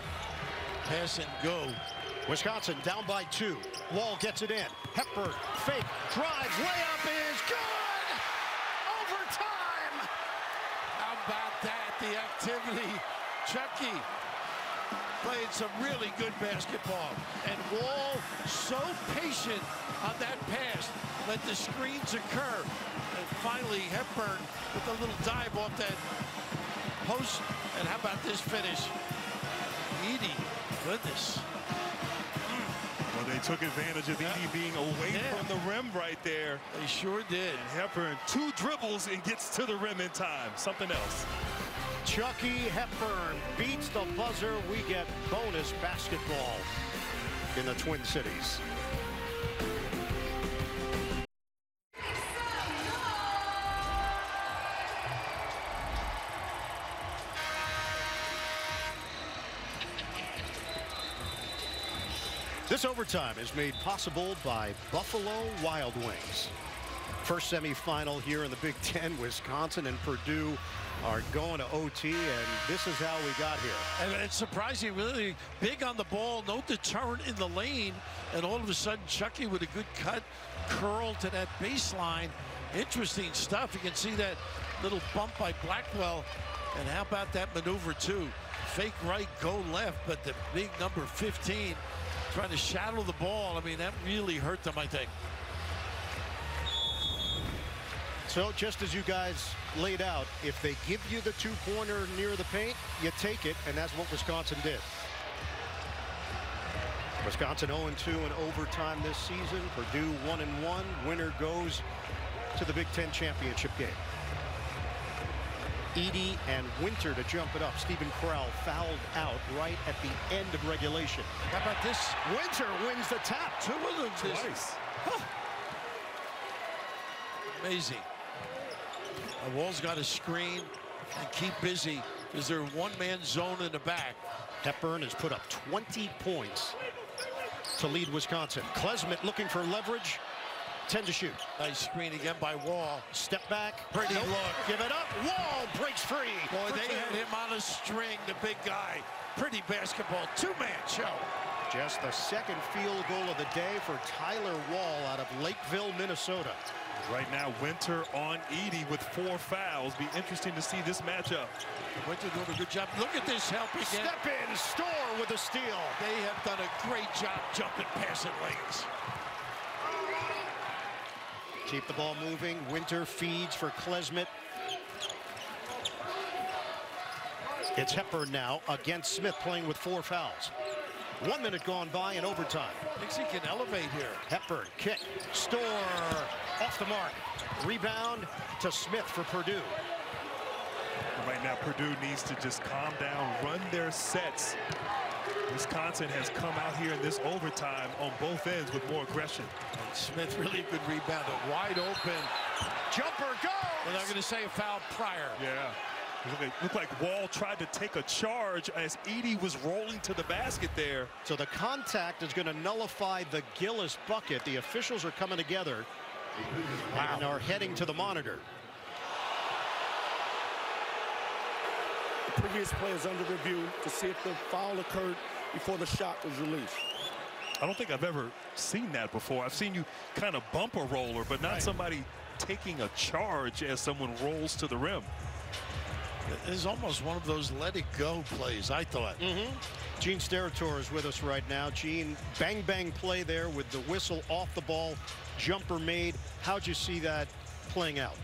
Pass and go. Wisconsin down by two. Wahl gets it in. Hepburn fake drives. Layup is good. Overtime. How about that? The activity. Chucky played some really good basketball. And Wahl so patient on that pass. Let the screens occur. And finally, Hepburn with a little dive off that post. And how about this finish? Edey, goodness. Hmm. Well, they took advantage of Edey being away Yeah. from the rim right there. They sure did. And Hepburn, two dribbles and gets to the rim in time. Something else. Chucky Hepburn beats the buzzer. We get bonus basketball in the Twin Cities. This overtime is made possible by Buffalo Wild Wings. First semifinal here in the Big Ten. Wisconsin and Purdue are going to OT, and this is how we got here. And it's surprising, really big on the ball, no deterrent in the lane, and all of a sudden Chucky with a good cut, curl to that baseline. Interesting stuff. You can see that little bump by Blackwell. And how about that maneuver too? Fake right, go left, but the big number 15 trying to shadow the ball. I mean, that really hurt them, I think. So just as you guys laid out, if they give you the two-pointer near the paint, you take it, and that's what Wisconsin did. Wisconsin 0-2 in overtime this season. Purdue 1-1. Winner goes to the Big Ten championship game. Edey and Winter to jump it up. Steven Crowl fouled out right at the end of regulation. How about this? Winter wins the tap. Two of them this- Twice. Amazing. The Wahl's got to screen and keep busy. Is there one-man zone in the back? Hepburn has put up 20 points to lead Wisconsin. Klesmit looking for leverage. 10 to shoot. Nice screen again by Wahl. Step back. Pretty Nope. look. Give it up. Wahl breaks free. Boy, for they two. had him on a string, the big guy. Pretty basketball, two-man show. Just the second field goal of the day for Tyler Wahl out of Lakeville, Minnesota. Right now, Winter on Edey with four fouls. Be interesting to see this matchup. Winter doing a good job. Look at this help again. Step in, Storr with a steal. They have done a great job jumping passing lanes. Keep the ball moving. Winter feeds for Klesmit. It's Hepburn now against Smith playing with four fouls. One minute gone by in overtime. Thinks he can elevate here. Hepburn, kick, Storr, off the mark. Rebound to Smith for Purdue. Right now, Purdue needs to just calm down, run their sets Wisconsin has come out here in this overtime on both ends with more aggression. And Smith really a good rebound, a wide open. Jumper goes! Well, they're going to say a foul prior. Yeah. It looked like Wahl tried to take a charge as Edey was rolling to the basket there. So the contact is going to nullify the Gillis bucket. The officials are coming together and are heading to the monitor. Previous play is under review to see if the foul occurred before the shot was released. I don't think I've ever seen that before. I've seen you kind of bump a roller, but not Right. somebody taking a charge as someone rolls to the rim. It's almost one of those let it go plays, I thought. Mm-hmm. Gene Steratore is with us right now. Gene, bang bang play there with the whistle off the ball, jumper made. How'd you see that playing out?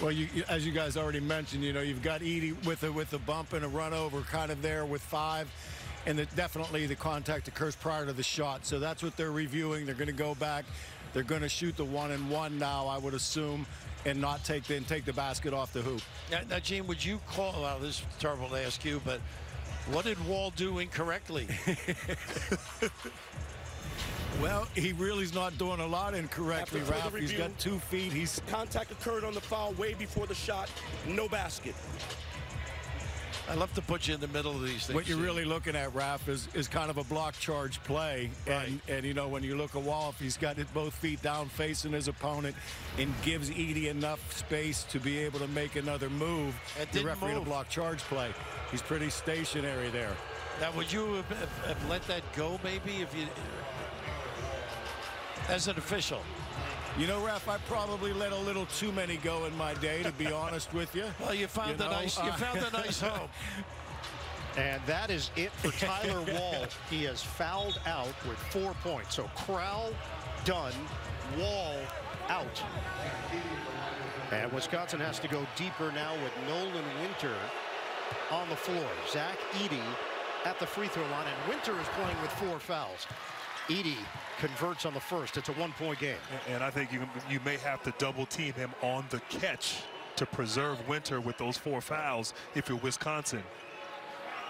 Well, you, you- as you guys already mentioned, you know, you've got Edey with a with a bump and a run over kind of there with five. And the, definitely the contact occurs prior to the shot. So that's what they're reviewing. They're going to go back. They're going to shoot the one and one now, I would assume, and not take the, and take the basket off the hoop. Now, now, Gene, would you call, well, this is terrible to ask you, but what did Wahl do incorrectly? Well, he really's not doing a lot incorrectly, After further Ralph. He's review- got two feet. He's Contact occurred on the foul way before the shot. No basket. I love to put you in the middle of these things. What you're really looking at, Raph, is, is kind of a block charge play. And, and, you know, when you look at Wahl, if he's got his both feet down facing his opponent and gives Edey enough space to be able to make another move, It the didn't referee to block charge play. He's pretty stationary there. Now, would you have, have, have let that go maybe if you, as an official? You know, Raph, I probably let a little too many go in my day, to be honest with you. Well, you found You a know, nice, you uh, found a nice home. And that is it for Tyler Wahl. He has fouled out with four points. So Crowl done, Wahl out. And Wisconsin has to go deeper now with Nolan Winter on the floor. Zach Edey at the free throw line, and Winter is playing with four fouls. Edey converts on the first. It's a one-point game. And I think you, you may have to double team him on the catch to preserve Winter with those four fouls if you're Wisconsin.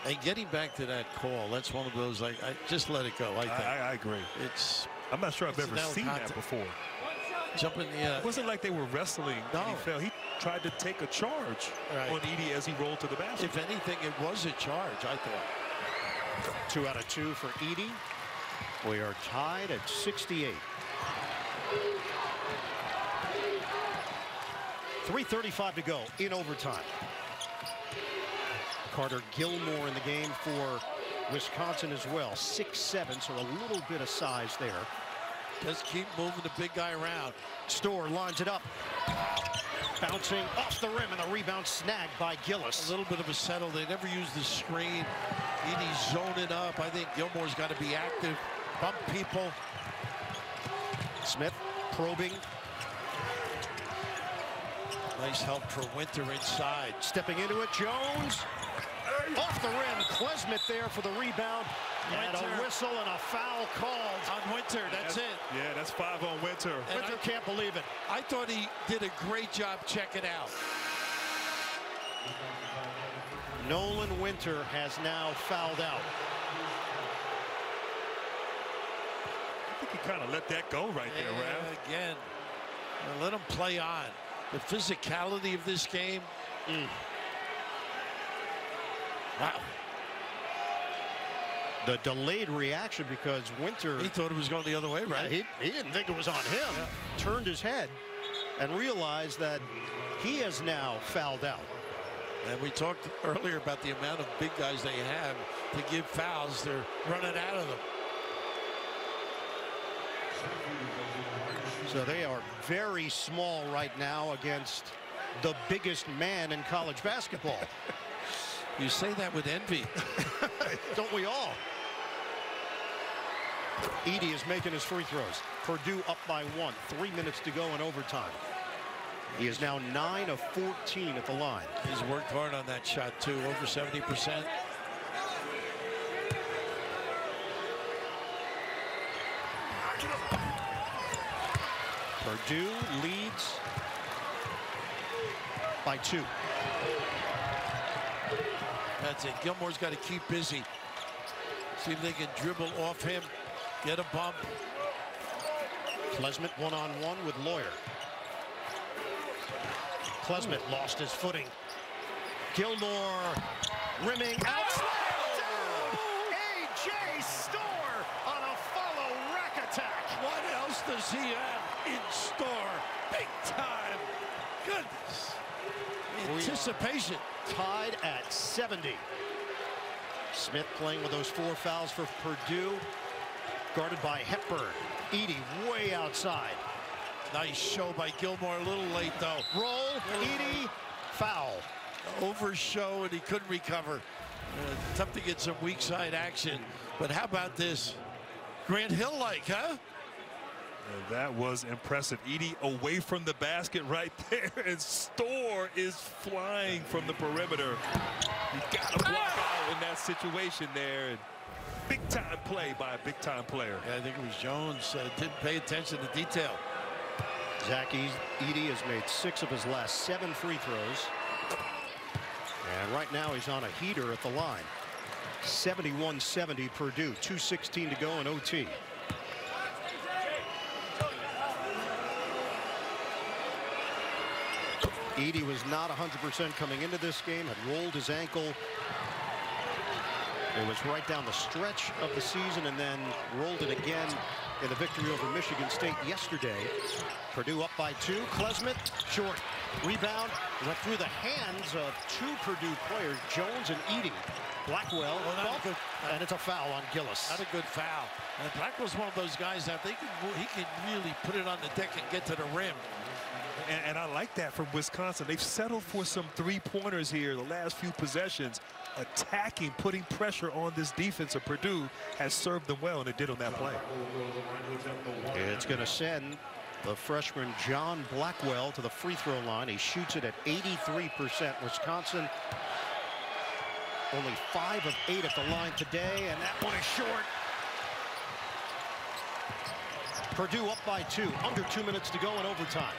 And getting back to that call, that's one of those, I, I just let it go. I I, think. I, I agree. It's I'm not sure I've ever seen contact. that before. jumping the, uh, It wasn't like they were wrestling No. and he fell. He tried to take a charge Right. on Edey as he rolled to the basket. if anything, it was a charge, I thought. Two out of two for Edey. We are tied at 68. 3.35 to go in overtime. Carter Gilmore in the game for Wisconsin as well. Six seven, so a little bit of size there. Just keep moving the big guy around. Storr lines it up. Bouncing off the rim and the rebound snagged by Gillis. A little bit of a settle. They never use the screen. Edey's zoning up. I think Gilmore's got to be active, bump people. Smith probing, Nice help for Winter inside. stepping into it. Jones off the rim. Klesmit there for the rebound. And a whistle and a foul called. On Winter, that's it. Yeah, that's five on Winter. And Winter I- can't believe it. I thought he did a great job checking out. Nolan Winter has now fouled out. I think he kind of let that go right there, And Raph. again, let him play on. The physicality of this game. Mm. Wow. The delayed reaction because Winter, He thought it was going the other way, Yeah, right? he, he didn't think it was on him. Turned his head and realized that he has now fouled out. And we talked earlier about the amount of big guys they have to give fouls. They're running out of them. So they are very small right now against the biggest man in college basketball. You say that with envy. Don't we all? Edey is making his free throws. Purdue up by one. Three minutes to go in overtime. He is now 9 of 14 at the line. He's worked hard on that shot, too. Over 70%. Purdue leads by two. That's it. Gilmore's got to keep busy. See if they can dribble off him, get a bump. Klesmit one-on-one with Loyer. Klesmit lost his footing. Gilmore rimming out. Oh, A.J. Storr on a follow rack attack. What else does he have in store? Big time. Goodness. Anticipation. Tied at 70. Smith playing with those four fouls for Purdue. Guarded by Hepburn. Edey way outside. Nice show by Gilmore. A little late, though. Roll. Edey. Foul. Over show, and he couldn't recover. Uh, tough to get some weak side action. But how about this? Grant Hill like, huh? And that was impressive. Edey away from the basket right there, and Storr is flying from the perimeter. You got to block out in that situation there. And big time play by a big time player. Yeah, I think it was Jones. Uh, didn't pay attention to detail. Zach Edey has made six of his last seven free throws. And right now he's on a heater at the line. 71-70 Purdue. 2.16 to go in OT. Edey was not 100% coming into this game, had rolled his ankle. It was right down the stretch of the season and then rolled it again in the victory over Michigan State yesterday. Purdue up by two. Klesmit short. Rebound went through the hands of two Purdue players, Jones and Edey. Blackwell, well, good, and it's a foul on Gillis. Not a good foul. And Blackwell's one of those guys that they can he can really put it on the deck and get to the rim. And, and, I like that from Wisconsin. They've settled for some three-pointers here the last few possessions. Attacking, putting pressure on this defense of Purdue has served them well, and it did on that play. It's going to send the freshman John Blackwell to the free throw line. He shoots it at 83%. Wisconsin only five of eight at the line today, and that one is short. Purdue up by two, under two minutes to go in overtime.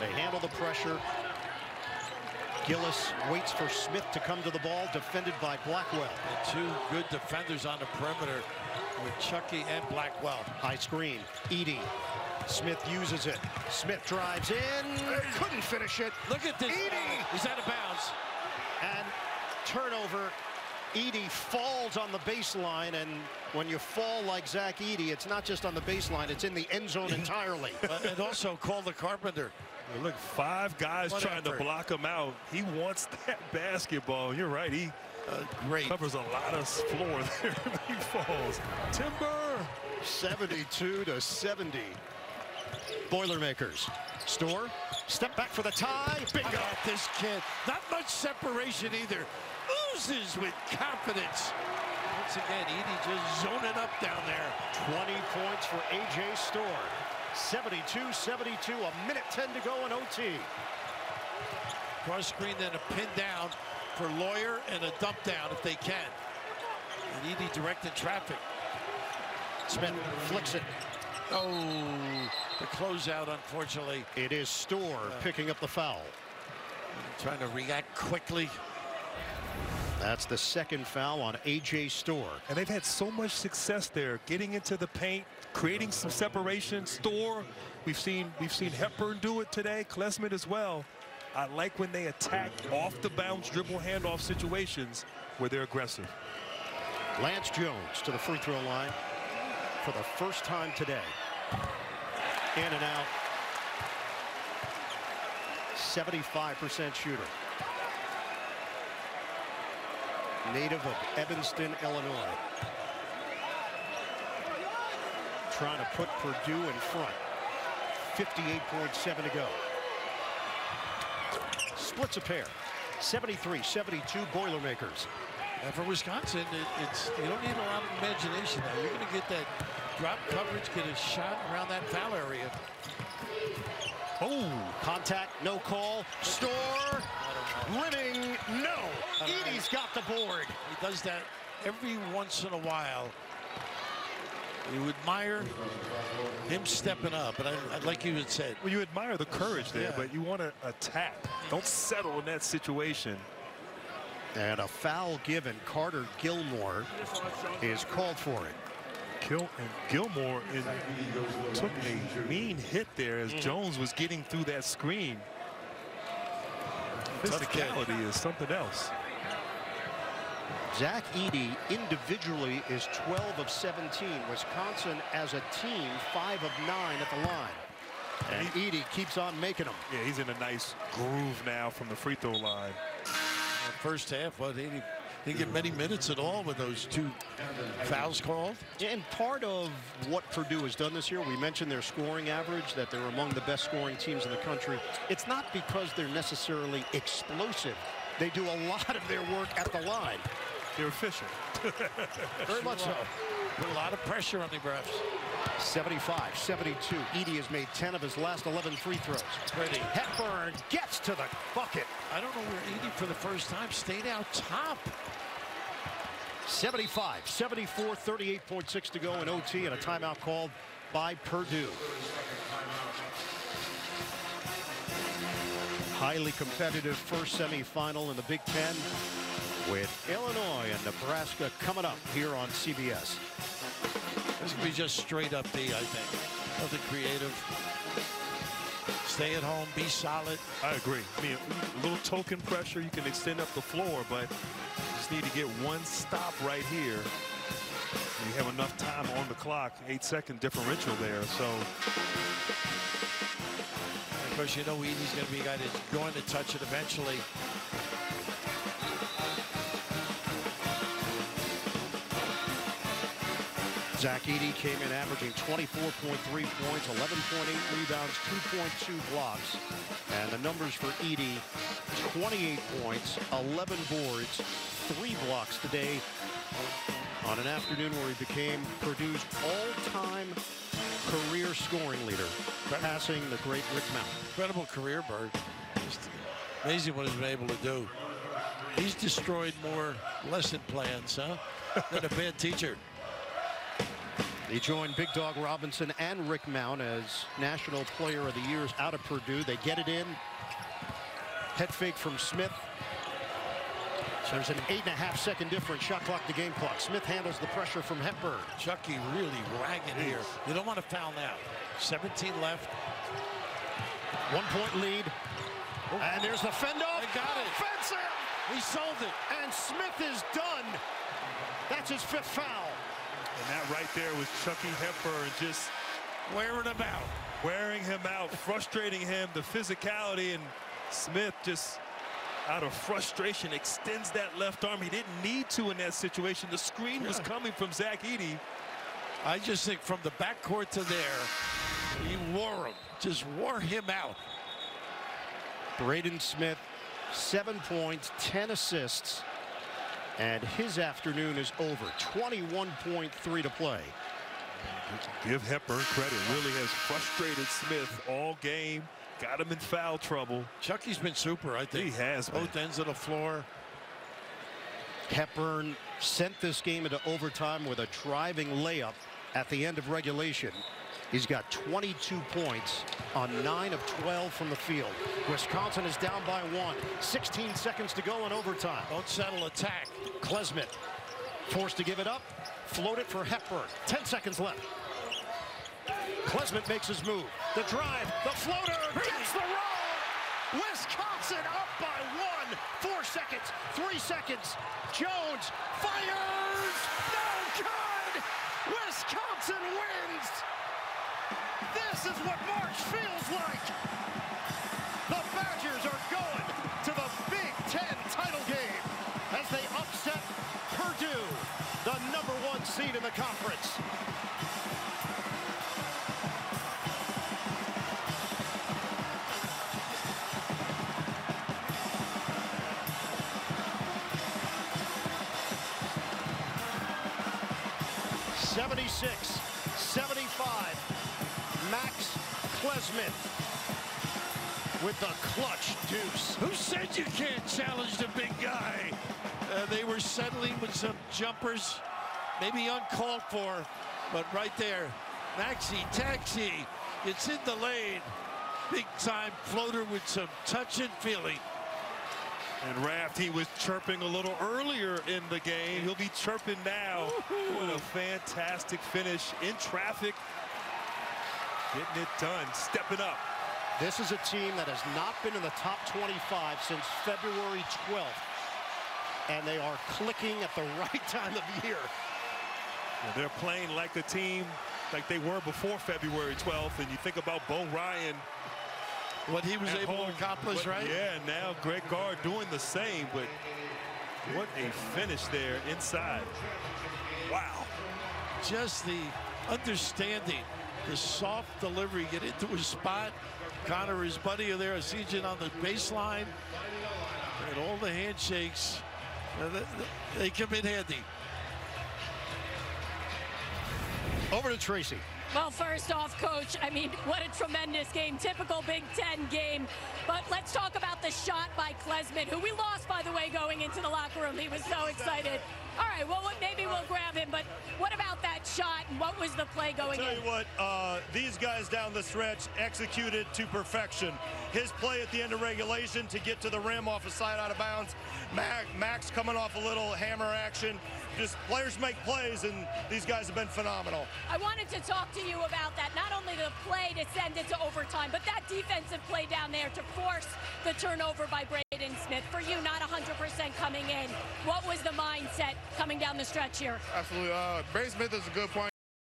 They handle the pressure. Gillis waits for Smith to come to the ball, defended by Blackwell. And two good defenders on the perimeter with Chucky and Blackwell. High screen, Edey. Smith uses it. Smith drives in, couldn't finish it. Look at this. Edey. He's out of bounds. And turnover. Edey falls on the baseline, and when you fall like Zach Edey, it's not just on the baseline, it's in the end zone entirely. and also call the carpenter. Well, look, five guys what trying effort. to block him out. He wants that basketball. You're right. He uh, great. covers a lot of floor there. he falls. Timber. 72 to 70. Boilermakers. Storr. Step back for the tie. Bingo. Got this kid. Not much separation either. With confidence. Once again, Edey just zoning up down there. 20 points for A.J. Storr. 72-72, a minute 10 to go in OT. Cross screen, then a pin down for Loyer and a dump down if they can. And Edey directed traffic. Smith flicks it. Oh, the closeout, unfortunately. It is Storr uh, picking up the foul. Trying to react quickly. That's the second foul on A.J. Storr. And they've had so much success there, getting into the paint, creating some separation. Storr, we've seen we've seen Hepburn do it today, Klesmit as well. I like when they attack off the bounce dribble handoff situations where they're aggressive. Lance Jones to the free throw line for the first time today. In and out. 75% shooter. Native of Evanston, Illinois. Trying to put Purdue in front. 58.7 to go. Splits a pair. 73-72 Boilermakers. And for Wisconsin, it, it's you don't need a lot of imagination now. You're going to get that drop coverage, get a shot around that foul area. Oh, contact, no call. Storr, rimming, no. Edey's got the board. He does that every once in a while. You admire him stepping up, but I, I, like you had said. Well, you admire the courage there, Yeah. but you want to attack. Don't settle in that situation. And a foul given. Carter Gilmore is called for it. Gil and Gilmore is, took a mean hit there as mm. Jones was getting through that screen. Physicality is something else. Zach Edey individually is 12 of 17. Wisconsin as a team, 5 of 9 at the line. And Edey keeps on making them. Yeah, he's in a nice groove now from the free throw line. First half, well, he didn't, didn't get many minutes at all with those two fouls called. And part of what Purdue has done this year, we mentioned their scoring average, that they're among the best scoring teams in the country. It's not because they're necessarily explosive. They do a lot of their work at the line. They're efficient. Very much so. Put a lot of pressure on the refs. 75, 72. Edey has made 10 of his last 11 free throws. Pretty. Hepburn gets to the bucket. I don't know where Edey for the first time stayed out top. 75, 74, 38.6 to go in OT and a timeout called by Purdue. Highly competitive first semifinal in the Big Ten with Illinois and Nebraska coming up here on CBS. This could be just straight up D, I think. Nothing creative. Stay at home, be solid. I agree. I mean, a little token pressure, you can extend up the floor, but you just need to get one stop right here. You have enough time on the clock, eight second differential there. So Of course, you know Edey's going to be a guy that's going to touch it eventually. Zach Edey came in averaging 24.3 points, 11.8 rebounds, 2.2 blocks. And the numbers for Edey, 28 points, 11 boards, three blocks today on an afternoon where he became Purdue's all-time career scoring leader, passing the great Rick Mount. Incredible career, Bird. Just amazing what he's been able to do. He's destroyed more lesson plans, huh, than a bad teacher. He joined Big Dog Robinson and Rick Mount as National Player of the Years out of Purdue. They get it in. Head fake from Smith. So there's an eight and a half second difference. Shot clock to game clock. Smith handles the pressure from Hepburn. Chucky really ragged here. You don't want to foul now. 17 left. One point lead. Oh. And there's the fend off. They got it. Offensive. He sold it. And Smith is done. That's his fifth foul. And that right there was Chucky Hepburn just wearing him out. Wearing him out, frustrating him, the physicality, and Smith just out of frustration extends that left arm. He didn't need to in that situation. The screen was coming from Zach Edey. I just think from the backcourt to there, he wore him, just wore him out. Braden Smith, seven points, 10 assists, and his afternoon is over. 21.3 to play. Give Hepburn credit. Really has frustrated Smith all game. Got him in foul trouble. Chucky's been super, I think. He has Both been. ends of the floor. Hepburn sent this game into overtime with a driving layup at the end of regulation. He's got 22 points on 9 of 12 from the field. Wisconsin is down by one. 16 seconds to go in overtime. Don't settle attack. Klesmit forced to give it up. Float it for Hepburn. 10 seconds left. Klesmit makes his move. The drive, the floater, gets the roll. Wisconsin up by one. Four seconds, three seconds. Jones fires. No good. Wisconsin wins. This is what March feels like. The Badgers are going to the Big Ten title game as they upset Purdue, the number one seed in the conference. Klesmit with the clutch deuce. Who said you can't challenge the big guy? Uh, they were settling with some jumpers, maybe uncalled for, but right there, Maxi Taxi, it's in the lane. Big time floater with some touch and feeling. And Raft, he was chirping a little earlier in the game. He'll be chirping now. What a fantastic finish in traffic. Getting it done, stepping up. This is a team that has not been in the top 25 since February 12th. And they are clicking at the right time of year. Yeah, they're playing like a team like they were before February 12th. And you think about Bo Ryan. What he was able home, to accomplish, but right? Yeah, now Greg Gard doing the same. But what a finish there inside. Wow. Just the understanding, the soft delivery, get into his spot. Connor, his buddy, there, Essegian on the baseline. And all the handshakes, uh, they come in handy. Over to Tracy. Well, first off, Coach, I mean, what a tremendous game. Typical Big Ten game. But let's talk about the shot by Klesmit, who we lost, by the way, going into the locker room. He was so excited. All right, well, maybe we'll grab him. But what about that shot, and what was the play going Tell in? you what, uh, these guys down the stretch executed to perfection. His play at the end of regulation to get to the rim off a side out of bounds. Max coming off a little hammer action. Just players make plays, and these guys have been phenomenal. I wanted to talk to you about that. Not only the play to send it to overtime, but that defensive play down there to force the turnover by Braden Smith. For you, not 100% coming in. What was the mindset coming down the stretch here? Absolutely. Uh, Braden Smith is a good point